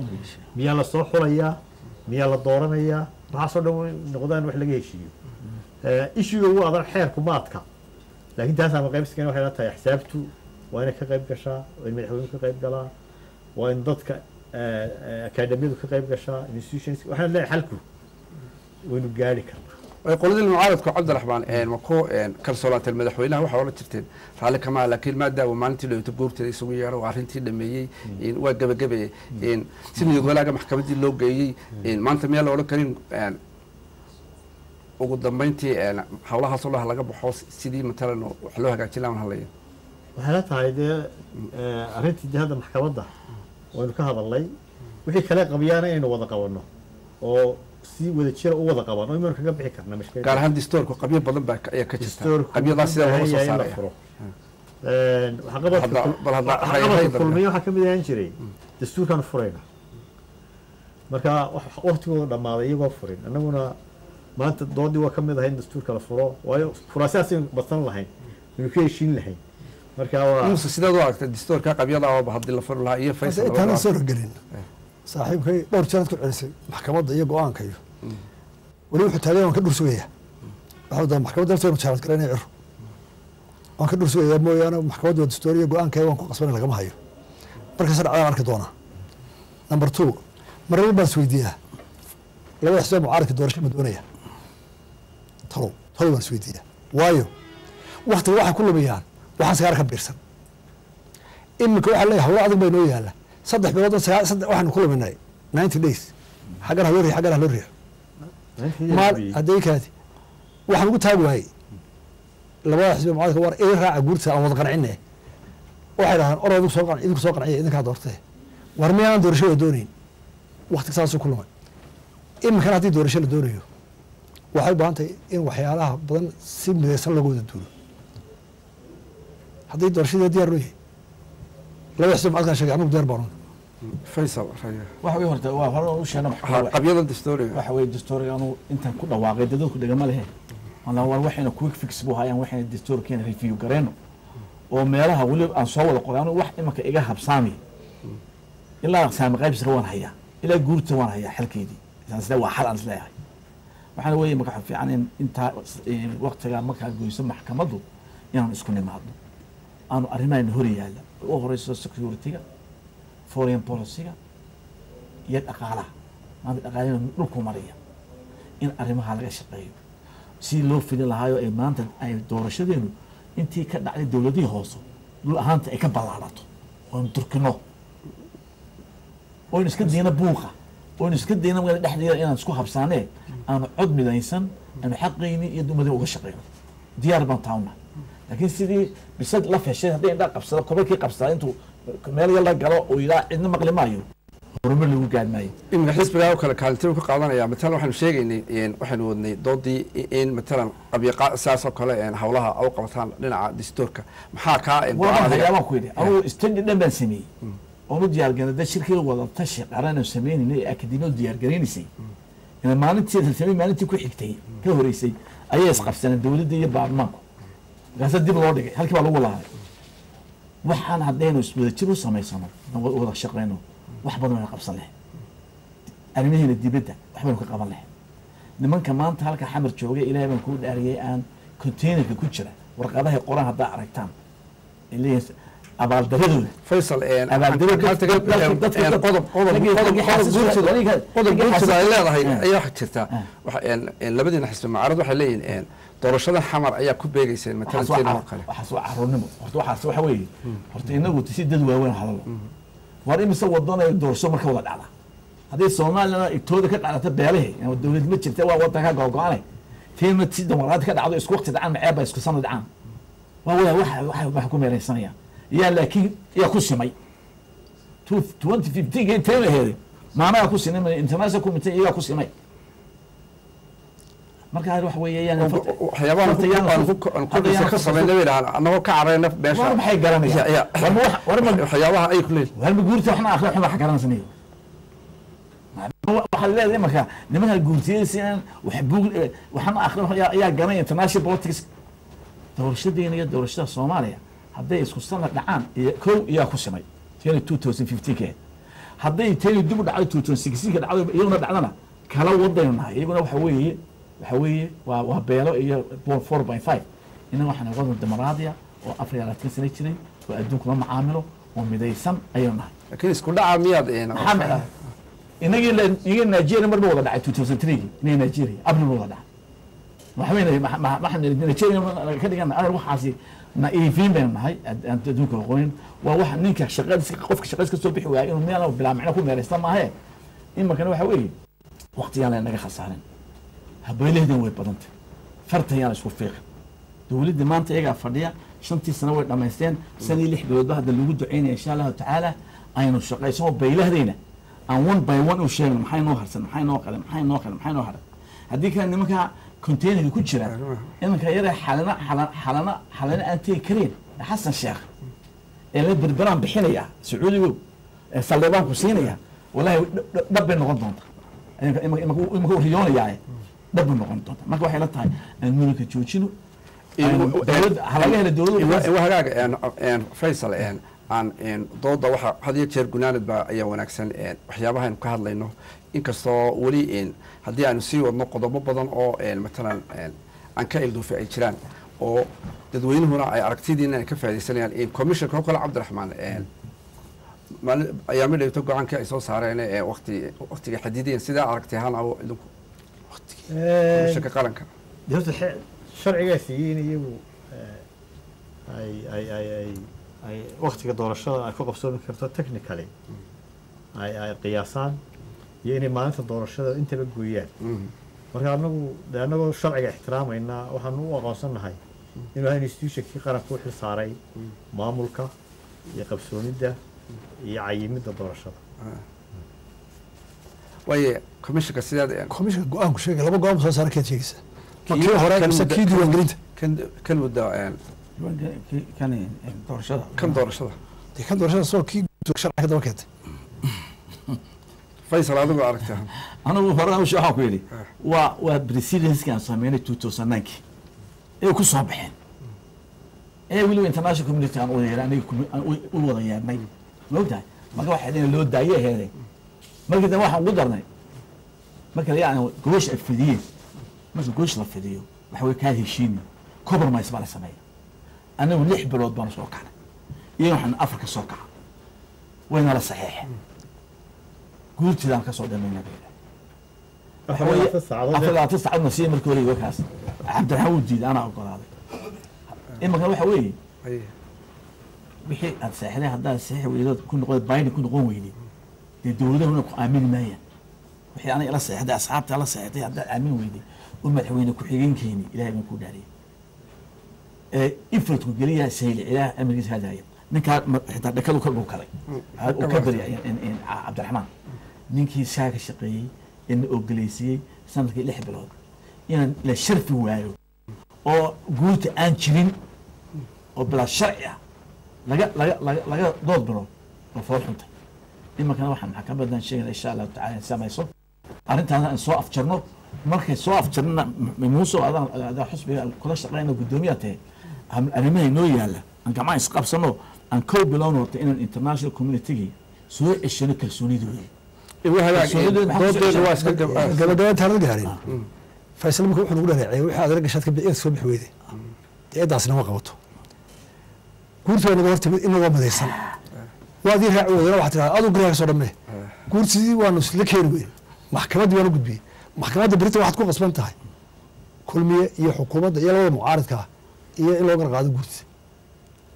miyaa la soo xulayaa miyaa la dooranayaa waxaasoo dhan way noqdaan wax laga heshiiyo ishiga ugu adag xeerku maadka laakiin taas ama qaybsigan waxay la tahay axsaabtu waa inay ka qayb gashaa waa in madaxweynuhu ka qayb galaa waa in dadka akaademiyadu ka qayb gashaa institutions waxaan leeyahay xalku waynu gaari karnaa
qoladii mucaaradku cabdiraxmaan een, ma ku een, kalsoonaateen madaxweynaha waxaa ola jirteen raalli kamaa laakiin maadaama maalintii dhaweyto goobteeda isugu yeero waa arrintii dhameeyey waa gebagabe si niyad walaaga maxkamaddii loo geeyey maanta miyaa la odhan karin ugu dambeyntii een, howlahaasoo dhaha laga baxo sidii matalan wax loo hagaajin lahaa halaya
waxay la tahay dee arrintii dee hadda maxkamadda waynu ka hadalnay wixii kale qabiyaana inaynu wada qabanno oo si wada jira u wada qabanno. Imaynu kaga bixi mashkilada
gaar ahaan distoorku qabyo badan baa ka- ayaa ka jirta.
Dastuurku
qabyadaa sida looga soo saaraya.
waxaa ka mid ahaan jiray. Dastuurkaan furayna. Marka waqtigooda dhammaaday iyagoo furin. Annaguna maanta doodii waa ka mid ahay in dastuurka la furo waayo furaasyaasaynu badsan lahayn. Waynu ka heshiin lahayn marka waa
muuse sideed u aragtay distoorka qabyada oo haddii la furi lahaa iyo faysal labadaba.
soo gelin saaxiibkay dhowr jeeraad ku celisay maxkamadda iyo go'aanka iyo weli wuxuu taagay waan ka dhur sugayaa. Waxaa daa maxkamadda lafteenu jaarad garaynaya ciro waan ka dhur sugayaa mooyaane maxkamadda waa dastooriya go'aankeeda waan ku qasbanay lagama hayo. Markaas dhacdaan arki doonaa. Number two marar baan isweydiiyaa labada xisbee mucaaradka doorasho ma doonaya talow talow baan isweydiiyaa waayo waktiga waxay ku lumayaan waxaan sagaar ka biirsan. Iminka waxaa leeyahay hawlo adag baa inoo yaalla saddex bilood waxaanu ku luminay. Ninety days. Xaggan ha loo riix xaggan ha loo riix maal hadday kaadi waxaan ugu taagi waayey. Labada xisbi mucaaradka war ii raaca guurta aan wada qancine waxay dhahdaan or idinku soo qanci idinku soo qanciya idinkaa doortee. War miyaanan doorasho wada doonayn? Wakti saasuu ku lumay. Iminkana haddii doorasho la doonayo waxay u baahan tahay in waxyaalaha badan si midaysan looga wada duulo haddii doorashadii diyaar loo yahay laba xisbi mucaaradkan sheegay anigu diyaar baan
faysal
waxa wey horta waa hore u sheegna
qabyada distooriga
waxa weye dastuuriga anu intaan ku dhawaaqay dee dadku dhegama lehe wala war waxayna quick fix buu hayaan waxayna dastuurkeena review gareyno oo meelaha weli aan soo wada qoray anu wax imanka iga habsaami. Ilaa saami qaybsiga waan hayaa ilaa guurta waan hayaa xalkeedii. Isaan isle waa xal aan is leeyahay waxaana weeye waxa fiican in intaa eh, waqtigaa markaa goyso maxkamaddu inaan isku nimaadno aanu arrimahan hor yaalla. U horeyso security-ga foreign policy-ga iyo dhaqaalaha. Maanta dhaqaalina dhulku mariya in arrimaha laga shaqeeyo. Si loo fidin lahaayo ay maanta ay doorashadeenu intii ka dhacday dowladihii hoose dhul ahaanta ay ka ballaadhato oon durkino oynu iska diina buuqa. Oon iska dayna magala dhexdeeda inaan isku habsaanee aanu cod midaysan aanu xaqayni iyo dumadii uga shaqeyno diyaar baan taawna laakiin sidii bisad la feshay hadday indhaa qabsada kobalkii qabsada intuu meel yar la galo oo yidhaa cidna maqli maayo. Horumar lagu gaari maayo.
Iminka xisbigaa kale kaalintii ka qaadanaya matalan waxaanu sheegaynay waxaynu wadnay doodii in matalan qabyaqa sidaas oo kale hawlaha au qabataan dhinaca distoorka maxaa kaa
waxyaabaan ku yidhi anugu stadi dhan baan sameeyey. Oonu diyaargaray dad shirkii wada tashi qaran sameynayna ee akademiyadu diyaargaraynaysay ina maalintii maalintii ku xigtay ka horeysay ayay isqabsaneen dowladda iyo baarlamaanku markaasa dib loo dhigay halkii baa lagu laaday waxaan haddaynu iswadajir u samaysano wada shaqeyno wax badan wayna qabsan leh arrimaheena dibadda wax baynu ka qaban leh nimanka maanta halka xamar jooga ilaahay baan kuu dhaariyay aan containerka ku jira warqadahay qoraan haddaa aragtaan. Abaaldaradooda.
Faysal een,
Abaaldiro
waxaan
dadka-
taga-
dadka-
een,
dadka-
een,
dadka-
qodob qodob
ragii-
qodob
ragii
qodob
xasuusta-
guurtida
ragii-
qodob
ragii
guurtida ay
xasuusta-
leedahay.
Ah.
ayaa waxa jirta
Ah.
labadiina xisbi mucaarad waxay leeyihiin een, doorashadan xamar ayaa ku
waa caruurnimo horta waxaas waxa weeye horta inagu si dad waaweyn hadalo war imise wadanayo doorasho marka wada dhacda? Haddii soomaaliyana igtooda ka dhacdata beelehe dowlad ma jirta waa wadanka gogo-ane tiina si dimuqraadi ka dhacdo isku waqti dhacaan maceeba isku sanad dhacaan waa wada waxa ku meeraysanayaan yaa laakiin yaa ku simay. 2015 intee la heeday maanaha ku sinay international committee iyagaa ku simay marka waxa weeye yaan
waxyaabaha
Horta yaan
aan
ku-
ku- aan
hadda yaan
ku ka bay dhahaan annagoo ka carayna
war
meesha
maxay
Ya-
garanayaan
ya.
war ma wax- war ma
waxyaabaha ay ku leeyihiin
halma guurta waxna akhri waxna wax garanaysanay waxaad leedahay marka nimanka guurtiyadiisa inaan wax buug waxna akhri ayaa garanaya international politics. Doorashadeena iyo doorashada soomaaliya hadday isku sanad dhacaan iyo kow iyaa ku simay tani two thousand fifteen ke hadday tani dib u dhacdo two thousand sixteen ka dhacdo iyaguna dhacdana kala wadaynu nahay iyaguna waxa weeye waxa weeye waa beelo iyo four by five. Inaga waxaan wadan dimuqraadiya oo afar iyo labaatan sano jiray oo adduunka la macaamilo oo midaysan ayaynu nahay.
Laakiin isku dhaca miyaad een,
maxamed ah inagii inagii nigeria marba wada dhacay two thousand three. Inagii nigeria abril wada dhacay. Waxaweyne waxaan nigeria ka dhigan arar waxaasi naiifiin baynu nahay adduunka aqoonin waa wax ninka shaqadiis qofka shaqadiis ka soo bixi waaya inuu meel bilaa macno ku meeraysta maahe. Imankana waxa weeye waqtiyaan la naga khasaarin habeelahdan way badantay. Fartayaan isku fiiqin dowladda maanta iyagaa fadhiya shantii sano way dhammaysteen san iyo lix biloodba hadda lagu ducaynaya insha allahu tacaala aynu shaqaysano baylahdayna aan one by one u sheegno maxay noo harsan maxay noo qalan maxay noo qalan maxay noo haran haddii kale nimanka containerka ku jira imanka yare xalana xalana xalana aan tegi kareen xasan sheekh ee la berberaan bixinaya sacuudigo ee saldhibaanku siinaya wallahi dhab- bay noqon doonta imanka imanka imanka- imanka uu riyoonayaa dhab noqon doonta marka waxay la tahay aan muranka joojino
een, faysal aan dooda waxa had iyo jeer gunaanad baa ayaa wanaagsan waxyaabaha aynu ka hadlayno. Inkastoo weli haddii aanu sii wadno qodobo badan oo matalan aan ka ilduufay ay jiraan oo dadweynuhuna ay aragtidiina ay ka faaidaysanayaan commissionka oo kale cabdiraxmaan een, maalin ayaama dhigto go'aankii ay soo saareen ee waqti waqtiga xadidiyan sidaa aragti ahaan idinku commissionka qaranka
horta xe- sharcigaa siiyey in iyagu ay ay ay ay ay waktiga doorashada ay ku qabsoomi karto technically. Ay ay qiyaasaan iyo inay maalinta doorashada intaba gooyaan.
Mhm.
marka anagu de anagoo sharciga ixtiraamayna waxaanu u aqoonsannahay inuu ahaa institutionkii qaranka u xil saaray maamulka iyo qabsoomidda iyo cayimidda doorashada
waaye commissionka sidaad een,
komishinka go'aanku sheegay laba go'aan soo saara keed sheegaysa. Ma
Kii-
hore mise kii diiwaangelinta
kan kan mudda
kan doorashada.
Kan doorashada.
Dee kan doorashada soo kii sharci ka daba keentay. [LAUGHS]
Faysal adigu aragti ahaan
anigu hore hawsha waxaan ku yidhi
Ah.
waa waa presidency aan sameynay two thousand nineki ee ku soo baxeen. Ee weliba international community aan u wada yeernay aniga aan u- wada yeernay ma ogtahay marka waxay dhaheen loo daaye heeday markii dambe waxaan ugu darnay marka la yacni goosh ay fidiyeen marka goosh la fidiyo waxa way kaa heshiini compromise baa la sameeya anigu lix bilood baanu soo kacnay iyo waxaan afar ka soo kaca wayna la saxeexeen guurtidaan ka soo dhamayna bay
Afar iyo labaatan saacadood
afar labaatan saacadna siiya markii hore iwakaas cabdiraxmaan wuu diiday anaa ogolaaday. Imankan waxa weeye
Ay,
wixii aad seexday haddaad seexi weydood ku noqon biden ku noqon weyday dee dowladahuna ku aamini maayaan. Wixii aniga la seexday asxaabta la seexday haddaad aamin weyday. Oo madaxweyne ku-xigeenkeeni ilahay baan ku dhaariyay ee ifradku geliyaa sayli ilaah amrigiisa hadaaya ninkaa xitaa dhakadu ka dhulkalay uu ka barya in- in cabdiraxmaan ninkii saa ka shaqeeyey ina ogolaysiiyey sannadkii lix bilood. Inaan la sharfi waayo oo guurta aan jirin oo bilaa sharci ah laga laga laga laga dood bilo oo fool xuntay imankana waxaan maxaa ka badan sheegana insha allahu tacala in samayso. Arrintaana aan soo afjarno. Markay soo afjarnana adaan adaa xusbiga kula shaqeyna guddoomiyaa tahay. Am- arrimaha inoo yaalla aan gacmaha isqabsano aan kow bilowno horta inaan international communitygii soo ceshano kalsoonidooda.
Igu hagaag
Kalsoonidooda maxaa ku
doodeedu waa iska
socdaa?
gab-
gabagaba intaan gaarin faysal marka wuxuu nagu dhaleeceeyay wixii aad gashaad ka bixi soo bixi weyde dee eedaasna ma qabato. Guurta waa naga hortimid inagoo madaysan waad ii raaci weydana waxaa tiraa aduu gariga ka soo dhammee guurtidii waanu isla keeni weyn. Maxkamaddii waanu gudbiyey maxkamadda berita waxaad ku qasban tahay. Kulmiye iyo xukuumadda iyo labada mucaaridka ah iyo in loo garqaado guurtida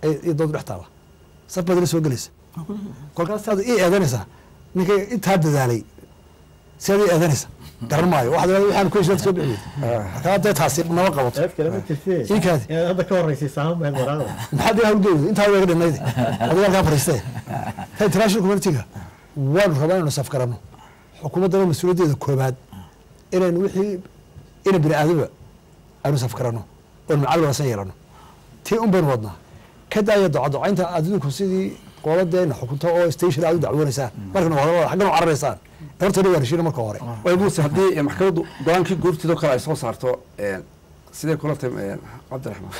ay iyo dood dhex taala. Saf badina soo gelaysa. [LAUGHS] Kolkaas saad ii eedanaysaa ninka intaa dadaalay siaad ii eedanaysa garan maayo waxaad leedahay waxaan ku heshiinaad soo bixi weyday markaa dee taasi nama qabato
ceeb kale ma jirtee
Ii kaadi.
inaad hadda ka horeysay saaman bahayd waraaqda [LAUGHS]
maxaad ii hawlgeeyda intaa weega dhinayde odayaalkaa fariistee ta international communitiga waanu rabaa inaynu saf garanno xukuumaddana mas'uuliyaddeeda koobaad inaynu wixii ina bini aadama aynu saf garanno oonu macali wanaagsan yeelano. Tii un baynu wadnaa. Ka daaya docadocaynta aad idinku sidii qoladeena xukunto oo station aad u dacwoonaysaan markana waa xaggana u cararaysaan. Horta waa heshiina marka hore.
Way muuse haddii maxkamaddu go'aankii guurtidoo kale ay soo saarto een, sidee kula tim cabdiraxmaan?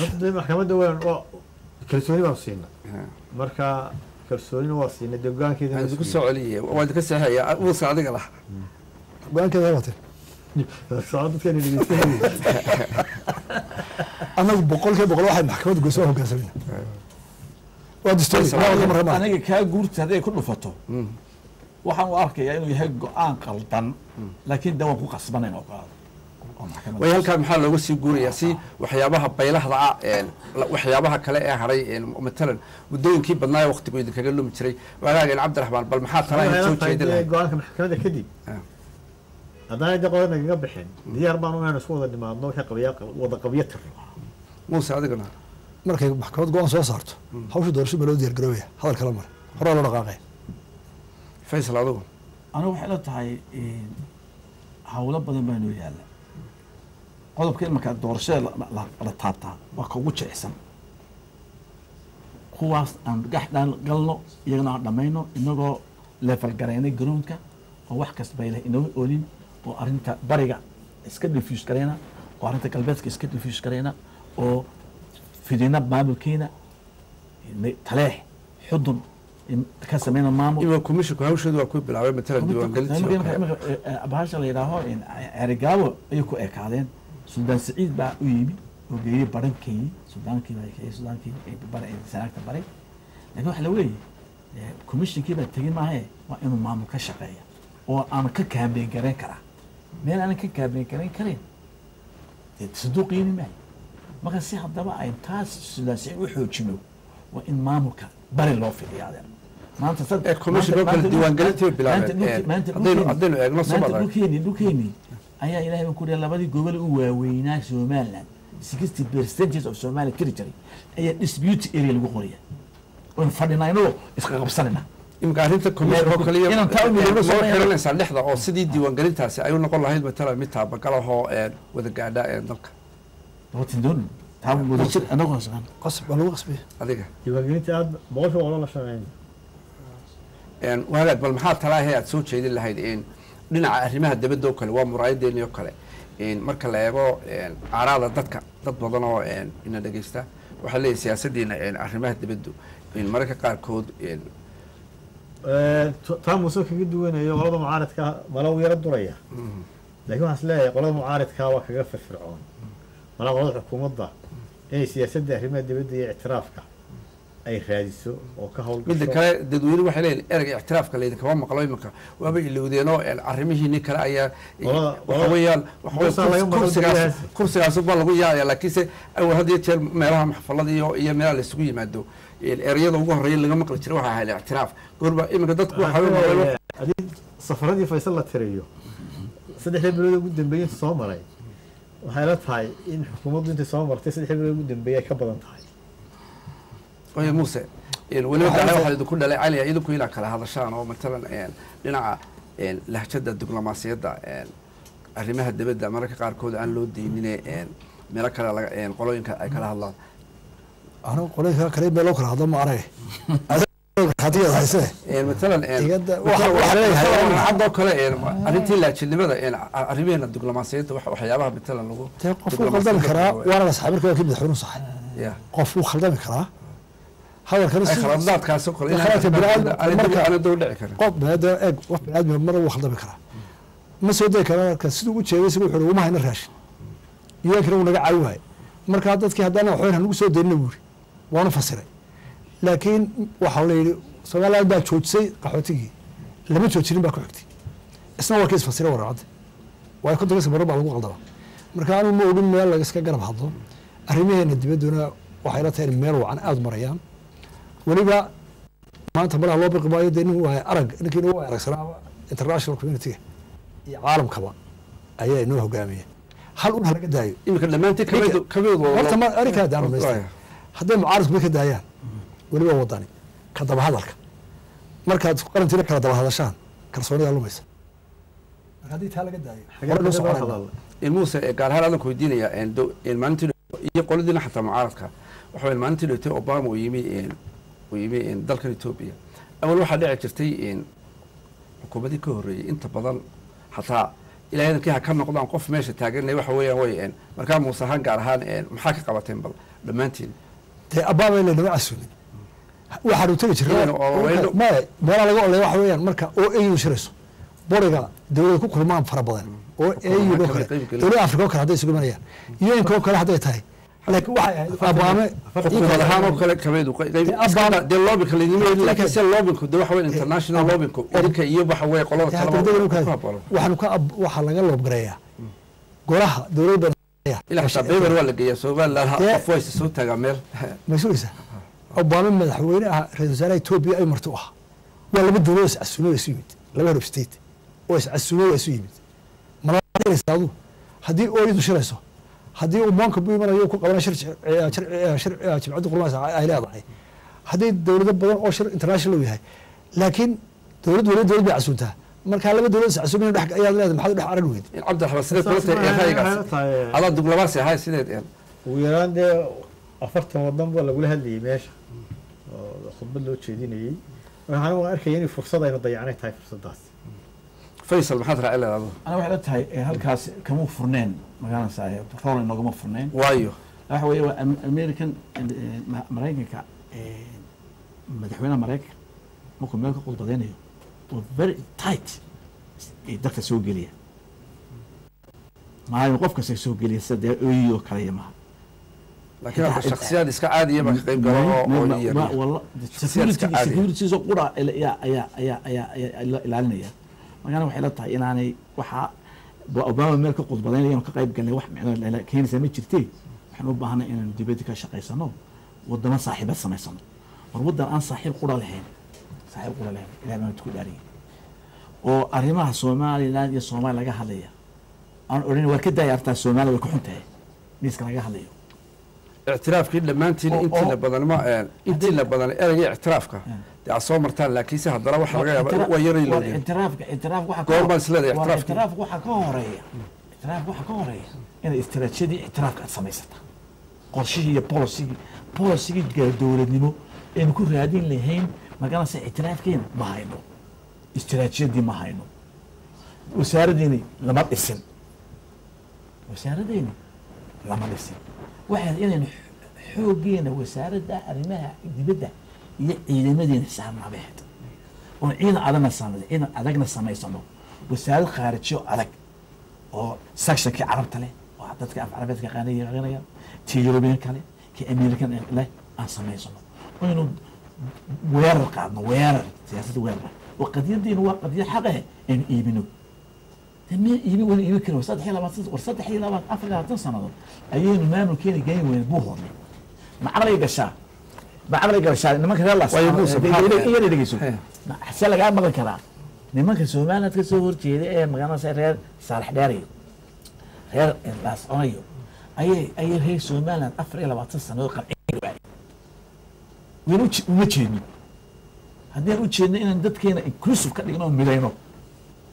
Horta maxkamadda waan waa kalsooni baan siina. Marka kalsoonina waa siina dee go'aankeeda
aan idinku soo celiyey waa idinka seexaya muuse adiga lah
go'aankeeda
dhegeysanayay
annagu boqolkiiba boqol waxay maxkamadda goyso waa hoggaansamina waa dastuuri waa wada marka maaha
aniga kaa guurta hadday ku dhufato waxaan u arkayaa inuu yahay go'aan qaldan laakiin de waan ku qasbana in ogolaado oo maxkamadda.
Way halkaa maxaa looga sii guurayaa si waxyaabaha baylahda ah waxyaabaha kale ee haray matalan muddooyinkii badnaa ee waqtigu idinkaga lumi jiray. Waagaageen cabdiraxmaan bal maxaa tala
Waxay
idin soo jeedin lahayd?
Go'aanka maxkamadda kadib.
Ah.
haddaan de qodan nagaga bixin diyaar baan inaynu isku wada nimaadno wixii qabya wada qabyo tirno
muuse adigana
markay maxkamad go'aan soo saarto hawsha doorasho ma loo diyaar garoobaya hadal kala mare horaa loo dhaqaaqaya
faysal adigu
anigu waxay la tahay hawlo badan baa noo yaalla. Qodobka imanka doorashada la- taabtaa waa ka ugu jilicsan kuwaas aan gax galno iyagana aan dhammayno inagoo leefal garaynay garoonka oo wax kasta bay leh inoo oolin oo arrinta bariga iska diffuse garayna oo arrinta galbeedka iska diffuse garayna oo fidina maamulkeena ne- taleex xudun ka sameyna maamul
ima commissionku hawsheedu waa ku bilaabay matalan diiwaangelintii oo kale.
bahasha la yidhaaho erigaabo ayay ku ekaadeen suldaan saciid baa u yimi oo geeyey barankeeyey suldaankii baa keeyey sudaankii bara sanaagta baray laakiin waxa la weeye commissionkii baa tegin maahe waa inuu maamul ka shaqeeya oo aan ka kaambeyn garayn karaa meel aanan ka kaambeyn garayn karin dee sanduuq yeeni maayo marka si haddaba ay taas suldaan saciid u xoojino waa in maamulka bari loo fidiya adeer maanta sad-
Ee, commission oo kale
maanta-
diiwaangelintii bay bilaabeen.
maanta dhulke-
Ee,
maanta
haddaynu-
dhulkeeni- ayaa ilaahay baan ku dhihay labadii gobol u waaweynaa somaliland sixty percentage of somali territory ayaa dispute area lagu qoraya oon fadhinaynoo iska qabsanayna
imika arrinta commission oo kaliya
Inaan taa u midowno
ma
Soomaaliya.
xiranaysaa dhexda oo sidii diiwaangelintaasi ay u noqon lahayd matalan mid taabagalahoo een, wada gaadha dalka
watindoon taa wada anagoo shaqaan
qasab waa lagu qasbaya
adiga.
Diiwaangelinta aad boqolkiiba boqol la shaqeyn
Een, wagaag bal maxaa talaahe aad soo jeedin lahayd dhinaca arrimaha dibadda oo kale waa muraayadeeni oo kale. Marka la eego aaraada dadka dad badan oo ina dhegeysta waxaa leeyahay siyaasadiina een, arrimaha dibaddu een, mararka qaarkood
taa muuse kaga duwanayo qolada mucaaridka malaw yaro duraya. Laakiin waxaan is leeyahay qolada mucaaridka waa kaga firfircoon malaa qolada xukuumadda inay siyaasadda arrimaha dibadda iyo ictiraafka ay raadiso oo ka howlgasho
midda kale dadweyne waxay leeyihiin ereyga ictiraafka laydinkama maqlo iminka. Waaba ilowdeenoo een, arrimihii nin kale ayaa
Qolada-
waxa
qolada-
weeyaan waxa weeye
Muusaa laga
kurs-
maqlo
kursigaas baa lagu yaaya laakiinse awal had iyo jeer meelaha maxfalada iyo iyo meelaha la isugu yimaado een, ereyada ugu horreeya laga maqli jiray waxaa ahayd ictiraaf. Goorba iminka dadku waxa weeye
haddii safaradii faysal la tiriyo saddexdii bilood ugu dambeeyey soo maray waxay la tahay in xukuumaddu intay soo martay saddexdii bilood ugu dambeeyey ay ka badan tahay.
Oye muuse weliba dacay waxaa idinku dhalay. Cali idinku inaad kala hadashaan oo matalan een, dhinaca een, lahjada diblomaasiyadda een, arrimaha dibadda mararka qaarkood aan loo deynine een, meelo kale qolooyinka ay kala hadlaan.
Anigu qolinka kale meel loo kala hadlo ma arag [LAUGHS]
haddoo kale een, arrintii laajilnimada een, a- arrimaheena diblomaasiyadda wax- waxyaabaha matalan lagu
qof wuu khaldami karaa waana la saxay marka waa kii madaxweynuhu saxay qof wuu khaldami karaa marka-
ana doo dhici karin.
qof biniaadam eeg qof biniaadmi mar wuu khaldami karaa. Ma soo degi kara marka siduu u jeeday sigu wuxuu uma hayna raashin. Yuankina wuu naga caawi waayey markaa dadkii haddana waxweyn hanugu soo deynina buuri waanu fasiray laakiin waxaa la yidhi somaliland baa joojisay qaxootigii. Lama joojinin baa ku xigtay. Isna waa ka isfasiray waracadda waayo kontonkiisa marar baa lagu qaldama marka anigu ma ogin meel laga iska garab hadlo arrimaheena dibadduna waxay la tahay in meel wacan aada marayaan. Weliba maanta malaha loo birqi maayo dee nin waa arag ninkiina waa aragsanaaba international community iyo caalamkaba ayaa inoo hogaamiya. Hal un halaga daayo.
Kabeedu
horta ma arrinkaa daano maysta hadday mucaaradku ka daayaan weliba wadani. Ka daba hadalka markaad qarantiina kala daba hadashaan kalsoonidaa lumaysa haddii taa laga daayo
in ee gaar ahaan adanku weydiinaya een, maalintii dhow- iyo qoladiina xataa mucaaradka waxa maalintii dhowtay obama uu yimi een, uu yimi dalkan etoobiya awal waxaa dhici jirtay xukuumadii ka horreeyey inta badan xataa ilaa idankii ha ka noqdaan qof meesha taaganay waxa weeyaan way markaa muuse ahaan gaar ahaan maxaa ka qabateen bal dhammaantiin?
Dee laynama casuumin waxaanu tegi jirnay
Iyana oo weydho-
maya meelaa laga olay waxa weeyaan marka oo au shirayso. Boriga dawlada ku kulmaan fara badan oo au
kala
kale. dawlada afrika oo kale hadday isugu imanayaan un-ka oo kale hadday tahay. Laakiin waxay ahayd
ahaan kale
dawlada laga loobgareeyaa golaha dawladda
ilaa xataa beber waa la geeyaa somaliland ha-
Dee-
qof wayse soo taagaa meel. [LAUGHS]
Ma sugaysaa obama madaxweyne ah ra'isul wasaaraha etoobiya ay marti u ahaa waa laba dawlad oo iscasuumay isu yimid. Laba of state oo iscasuumay waa isu yimid. Malaynaysa adu haddii ooyadu shirayso haddii uu moonka bu imanayo ku qabana shir shir- shir- shir- jimcadda qurmaas ay leedahay. Haddii dawlado badan oo shir international yahay laakiin dawlad waliba dawlad bay casuuntaa markaa laba dawlad iscasuumay dhex ayaad leedahay maxaad u dhex aran weyd?
In cabdiraxmaan sidee kula tahay adaa diblomaasi ahay sideed
ugu yaraan dee afartan wadan baa lagula hadlayay meesha. Oo khudbad loo jeedinayey waxaan u arkaya inay fursad aynu dayacnay tahay fursaddaas
faysal maxaad raaci leedahay
ana waxay la tahay eh, halkaas kama furneen magaalasa rol inoogama furneen.
Waayo.
Waxa weeye waa Am- american eh, ma- maraykanka eh, madaxweynaha maraykanka markuu meel ka khudbadeynayo waa very tight ay dadka soo geliya. Maalin qof kasta soo geliya sida dee ooyi oo kaleya maha
laakiin hadda shaksiyaad iska caadiya baa ka qayb galo
securities qura ayaa ayaa ayaa ayaa ayaa la ilaalinaya. Markaana waxay la tahay inaanay waxaa ba- obama meel ka khudbadaynaya inuu ka qayb galnay wax micno la- keenaysa ma jirtee waxaan u baahanay inaynu dibadda ka shaqaysano wadamo saaxiibad samaysano. War waddan aan saaxiib qura lahayn saaxiib qura lahayn ilahay baan ku dhaariyay oo arrimaha somaliland iyo soomaaliya laga hadlaya. Aan odhan war ka daaya artaa soomaaliya way ku xun tahay miiska laga hadlayo
ictiraafkii dhammaantiin
Oo-
intii
oo-
la badan ma een intii la badan ereyga ictiraafka dee aad soo martaan laakiinse haddana waxa laga yaaba waa yaray baan isleedahay
ictiraafka waxa ka horreeya ictiraafka waxa ka horreeya inay istiraatiijiyadii ictiraafka aad samaysata qorshihii iyo polisigii gaa- dowladnimo aynu ku raadin lahayn magaranaysa ictiraafkeena ma hayno istiraatiijiyadii ma hayno wasaaradiini lama dhisin wasaaradeeni lama dhisin waxay inaynu xooggeena wasaaradda arrimaha dibadda iyo ciidamadeena saarnaabeed oon ciidan adagna samay ciidan adagna samaysano wasaarad khaarijiyo adag oo sectionkii carabta leh oo dadka af carabeedka yaqaanay yaqaanayaan tii yurubiyan kale kii american leh aan samaysano aynu weerar qaadno weerar siyaasadda weerar. Oo qadiyadiina waa qadiyad xaqeh aynu iibino iibin weli iibin karin saddex iyo labaatan afar iyo labaatan sannadood ayaynu maamulkeena geyn weyne buu hornay. Macaqlay gashaa. Ma caqli galashaa nimanka reer dhegeyso
He.
se lagaa maqli karaa? Nimanka somaliland ka soo horjeeda ee magaalada reer saalax dheerayo reer laas cunayo ayay ayay reer somaliland afar iyo labaatan sanadood qancin waayeen wayna uma jeedno haddaan u jeedno inaan dadkeena inclusive ka dhigno midayno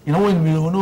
ina waynu midoowno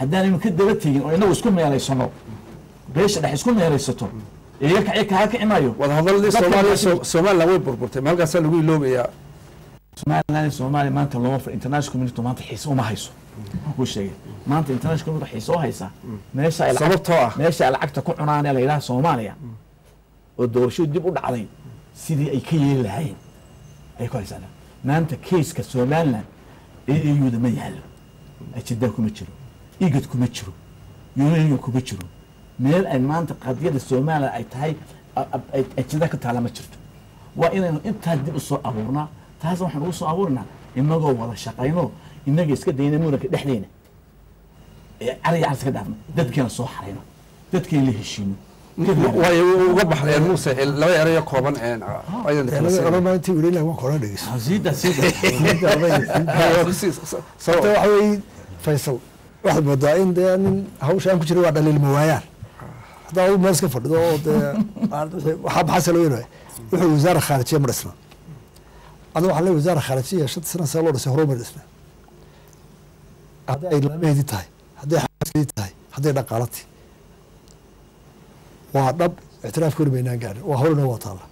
haddaanaynu ka daba tegin oo inagu isku meelaysano beesha dhex isku meelaysato iga kaci kaa kici maayo
wada hadaladii
Dadka
soomaaliya way burburtay ma halkaasaa lagu iloobayaa
somaliland soomaaliya maanta looma fur international community maanta xiise uma hayso. Kuu sheegay maanta international community xiise u haysa. Meesha
sababtoo ah.
meesha ay lacagta ku cunaan ee la yidhaha soomaaliya oo doorashadu dib u dhacday sidii ay ka yeeli lahaayeen. Ay ku haysaan maanta keiska somaliland ee euda ma yaalo ajidaa kuma jiro igad kuma jiro union kuma jiro. Meel ay maanta qadiyada somaliland ay tahay ajida ka taala ma jirto. Waa inaynu intaa dib u soo abuurnaa taas waxaan ugu soo abuurnaa inagoo wada shaqayno inaga iska dayna muranka dhexdeena. Ee cariga caris ka dhaafno dadkeena soo xarayno dadkeena la heshiino.
Way uga baxdeen muuse laba erayo kooban
kora dhegeyso sababta waxa weeye faysal waxaad moodaa in dee nin hawsha aan ku jiray waa dhaliilma waayaan haddaa adigu meel iska fadhido oo dee [LAUGHS] waxaa maxaa loo yeelaya wuxuu wasaara khaarijiya ma dhisna. Adiga waxaa leeyahay wasaara khaarijiya shanta sana see loo dhisay horuma dhisna. Hadday ay laamaheedii tahay hadday xaaskeedii tahay hadday dhaqaalati waa dhab ictiraafka weli maynaan gaarin waa hawlina waa taalla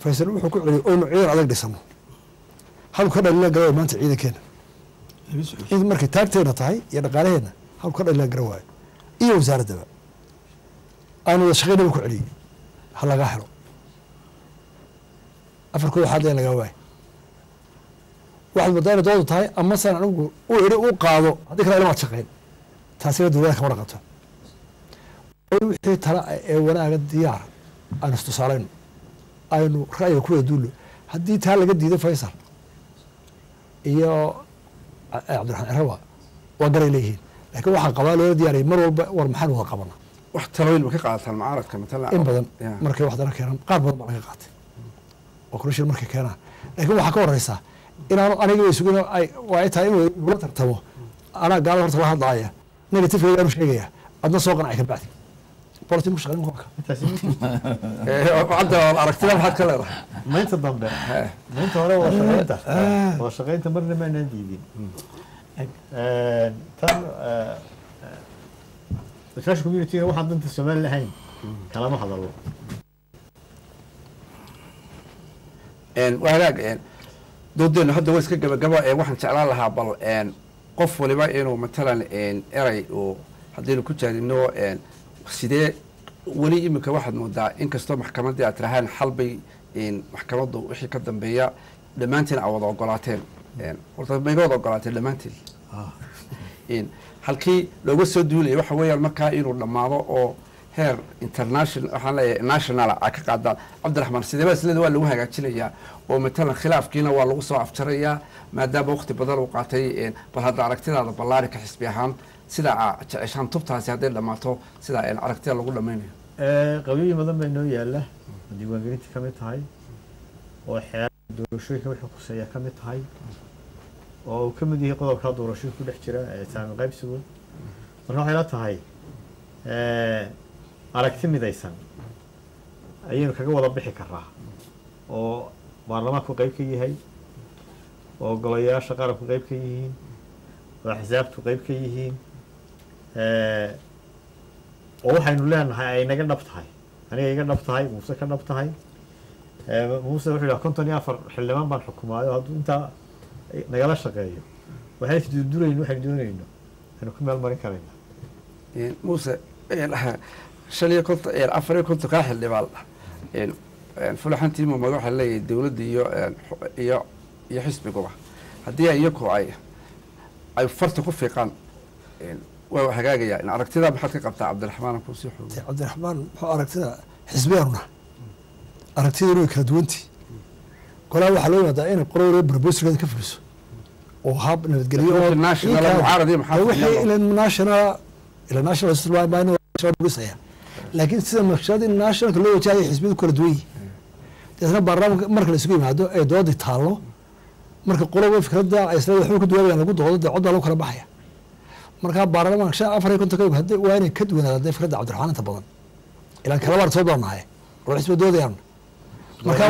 faysal wuxuu ku celiyay oynu ciidan adag dhisano halku ka dhaliilan gara maanta ciidankeena ciidan markay taagteena tahay iyo dhaqaalaheena halku ka dhaliilan gara waayo iyo wasaaraddaba aanu wada shaqaynaba ku celiyey. Ha lagaa helo. Afarkooda waxaad leen lagaa waayo. Waxaad moodaa inay doodu tahay ama san anigu u idhi u qaado haddii kale ilamaad shaqayn taasina dowladda kama dhaqanto wixii tala ee wanaaga diyaar aynu istusaalayno aynu ra'yiga ku wada duulno haddii taa laga diiday faysal iyo ca- cabdiraxmaan cirawa waa garay leeyihiin. Laakiin waxaa qabaa loola diyaariyay mar walba war maxaan wada qabana.
Wax talooyin ma ka qaadataan mucaaradka matala
in badan markay wax dana keenaan qaar badan baa laga qaatay. Oo commission markay keenaan. Laakiin waxaa ka horeysa inaanu aniga way sugin waa ay tahay inuu igula tartamo anaa gaalada horta la hadlaaya negatifeega aanu sheegaya. Adna soo qancay kabacdi politin
cadda aragtida maxaad ka leedahay
maynta dambe maynta hore waa shaqaynta waa shaqaynta marna maanaan diidin tan international community waxaan danta somali lahayn kalama hadalo
waa hagaag een doodeenu hadda waa iska gabagaba waxaan jeclaan lahaa bal qof waliba inuu matalan een eray uu haddaynu ku jaadino een sidee weli iminka waxaad moodaa inkastoo maxkamaddii aad tirahaan xal bay een maxkamaddu wixii ka dambeeya dhammaantiin aa wada ogolaateen. Een horta mayga wada ogolaateen dhammaantiin. Een halkii looga soo duulaya waxa weeyaan markaa inuu dhammaado oo heer international waxaan leeyahay national a ka qaadaan. Cabdiraxmaan sideeba isleeda waa lagu hagaajinayaa? Oo matalan khilaafkiina waa lagu soo afjarayaa maadaama waqti badan uu qaatay bal hadda aragtidaada ballaari ka xisbi ahaan sida aa jeceshaan tubtaasi hadday dhammaato sida aragtida lagu dhammaynayo
qabyooyin badan baa inoo yaalla oo diiwaangelintii ka tahay oo xeer doorashooyinka wixii khuseeya ka mid tahay oo uu ka mid yahay qodobka doorashooyinka ku dhex jira ee saami qaybsigood marka waxay la tahay aragti midaysan ayaynu kaga wada bixi karaa oo baarlamaanku qayb ka yahay oo golayaasha qaranku qayb ka yihiin oo axsaabtu qayb ka yihiin oo waxaynu leenahay ay naga dhab tahay aniga iga dhab tahay muuse ka dhab tahay muuse wuxuu yidhaha konton iyo afar xildhibaan baan xukumaayo hadduu intaa nagala shaqeeyo. Waxayna isdurdurayn waxaynu doonayno. Aynu ku meel marin karayna.
Muuse shan iyo konton afar iyo konton kaa xildhibaan fulaxantii mamad waxaa leeyahay dowladda iyo iyo iyo xisbiguba haddii iyaku ay ay farta ku fiiqaan waa hagaagayaa in aragtida maxaad ka qabtaa cabdiraxmaan
cabdiraxmaan muxuu aragtida xisbiyaanuna aragtiduna way kala duwantii golaa waxaa loo yimaadaa inay qolo waliba barboosirkeeda ka fuliso oo hab nabadgelyo
national
ila national laakiin sida naqshadii nationalka loo wajahaya xisbiyadu kala duwan yihiin deetna baarlamaanka marka la isugu yimaado ee doodii taallo marka qoloba fikradda ay isla waxba ka duwaabayaan lagu doodo dee coddaa lagu kala baxaya markaa baarlamaanka shan afar iyo konton ka hadda waa inay ka duwanaada dee fikradda cabdiraxmaan inta badan. Ilaan kala baar soo doonnahay oo xisbi doodayaan. Markaa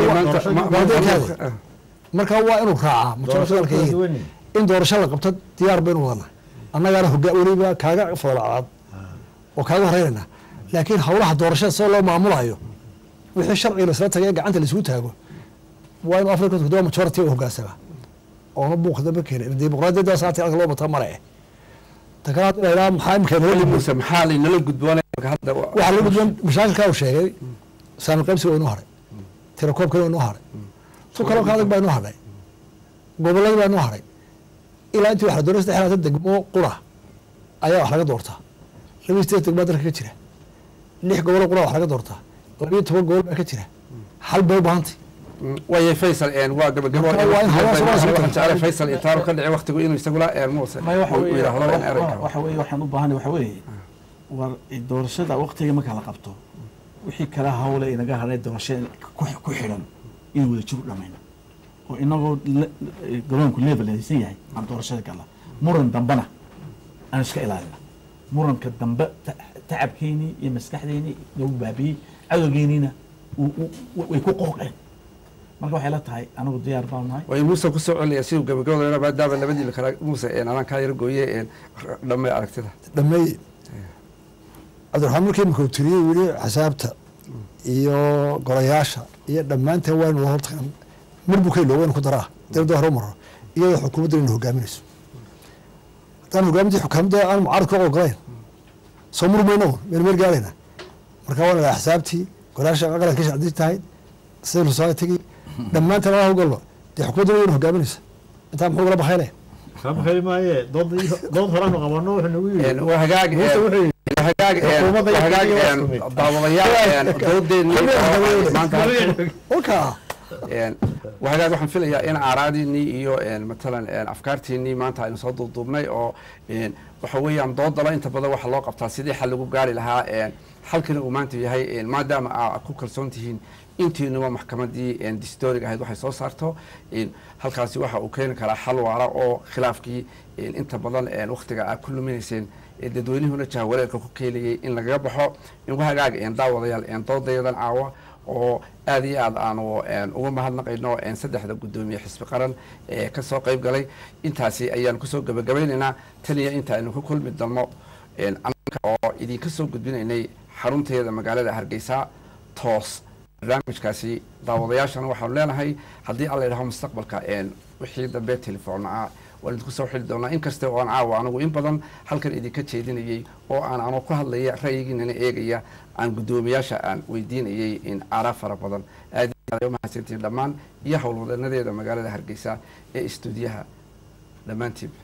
markaa waa inuu raacaa
doorashada
mujtamaca
kala
dalka
duwan
in doorasho la qabto diyaar baynu wadana. Annagaana hogaa weliba kaaga fadalacad oo kaaga horeynayna laakiin howlaha doorashada sida loo maamulayo wixii sharciga laisla tagay ee gacanta laisugu taago waa inuu afrika majority u hogaansama oona buuq dambe keenin. Dimuqraadiyadda saati halka loo bataa male takalaad maxaa
maxaa laynala gudboonaya hadda
waxaa gudboon mashaakilkaa uu sheegay saami qaybsiga waa inoo haray tirakoobkana waa inoo haray tu kaloo ka adag baa inoo hadhay gobolladii baa inoo haray ilaa intii wax la doonay saddex labaatan degmo qura. Ayaa wax laga doortaa laba iyo sideed degmaa dalka ka jira. Lix gobolo qura wax laga doortaa labiyo toban gobol baa ka jira. Hal bay u baahantay
Waaye faysal een, waa gabagabo faysal itaaro ka dhici waqtigu inuu isagula yidhaahdo in ereyga
waxa weeye waxaan u baahanay waxa weeye. War doorashada waqtiga marka la qabto wixii kala hawle inaga hadhay doorashada ku xidhan inay wada jir u dhamayno oo inagoo garoonku levelaysan yahay aan doorashada gala. Muran dambena aan iska ilaalina muranka dambe ta- tacabkeynii iyo maskaxdeynii nagu baabiyey uu- way ku qooqeen marka waxay la tahay anigu diyaar baan nahay.
Way muuse ku soo celaya siduu gabagabada maadaama labadiiba kala muuse een, anaan kaa yaro gooye dhamme aragtida.
Dhameeye cabdiraxmaan markii imika uu tiriyey weli xisaabta iyo golayaasha iyo dhammaanteen waa inu wada ka ilooba inu ku daraa dawladda hore u maro iyadoo xukuumadda ina hogaaminayso haddaan hogaamintii xukaamada aan mucaaradka u ogolayn soo murmayno meel meel gaarayna. Marka waa nagaa xisaabtii golayaasha qaranka shacdii tahay civil society dhammaanteen ala hawgalba dee xukuumadda ina hogaaminaysa. Intaa muxuu gala bakhaylaya
kama heli maaye dood dood horaanu qabano wuxuu nagu
Een,
yidhi
waa hagaag
Muuse
een,
wuxuu yidhi
waa hagaag een,
Xukuumadda
waa
iyo
hagaag [LAUGHS]
xisbiga
een,
waa isku mid.
daawadayaal een, doodeennii oo maanta
oka
Een, waa hagaag waxaan filayaa in aaraadiinii iyo matalan afkaartiinii maanta aynu soo duuduubnay oo waxa weeyaan doodaba inta badan waxa loo qabtaa sidii xal lagu gaari lahaa xalkina uu maanta yahay maadaama aa ku kalsoon tihiin intiinuba maxkamadii een, distooriga ahayd waxay soo saarto. Halkaasi waxa uu keeni karaa xal waara oo khilaafkii inta badan een, waqtiga aad ku luminayseen ee dadweynuhuna jahawareerka ku keenayay in lagaga baxo. In wahagaag een, daawadayaal doodayadan caawa oo aad iyo aad aanu uga mahadnaqayno saddexda guddoomiye xisbi qaran ee ka soo qayb galay. Intaasi ayaanu ku soo gabagabaynaynaa. Tan iyo inta aynu ku kulmi annaga oo idinka soo gudbinaynay xarunteeda magaalada hargeysa toos barnaamijkaasi daawadayaashana waxaanu leenahay haddii alla yidhaho mustaqbalka een, wixii dambe telefoona ah waan idinku soo xili doonaa. Inkasta oo aan caawa anigu in badan halkan idinka jeedinayey oo aan anoo ku hadlaya ra'yigiinana eegaya aan guddoomiyaasha aan weydiinayey in aaraa fara badan. Aad mahadsantihiin dhammaan iyo howlwadanadeeda magaalada hargeysa ee istuudiyaha. Dhammaantiiba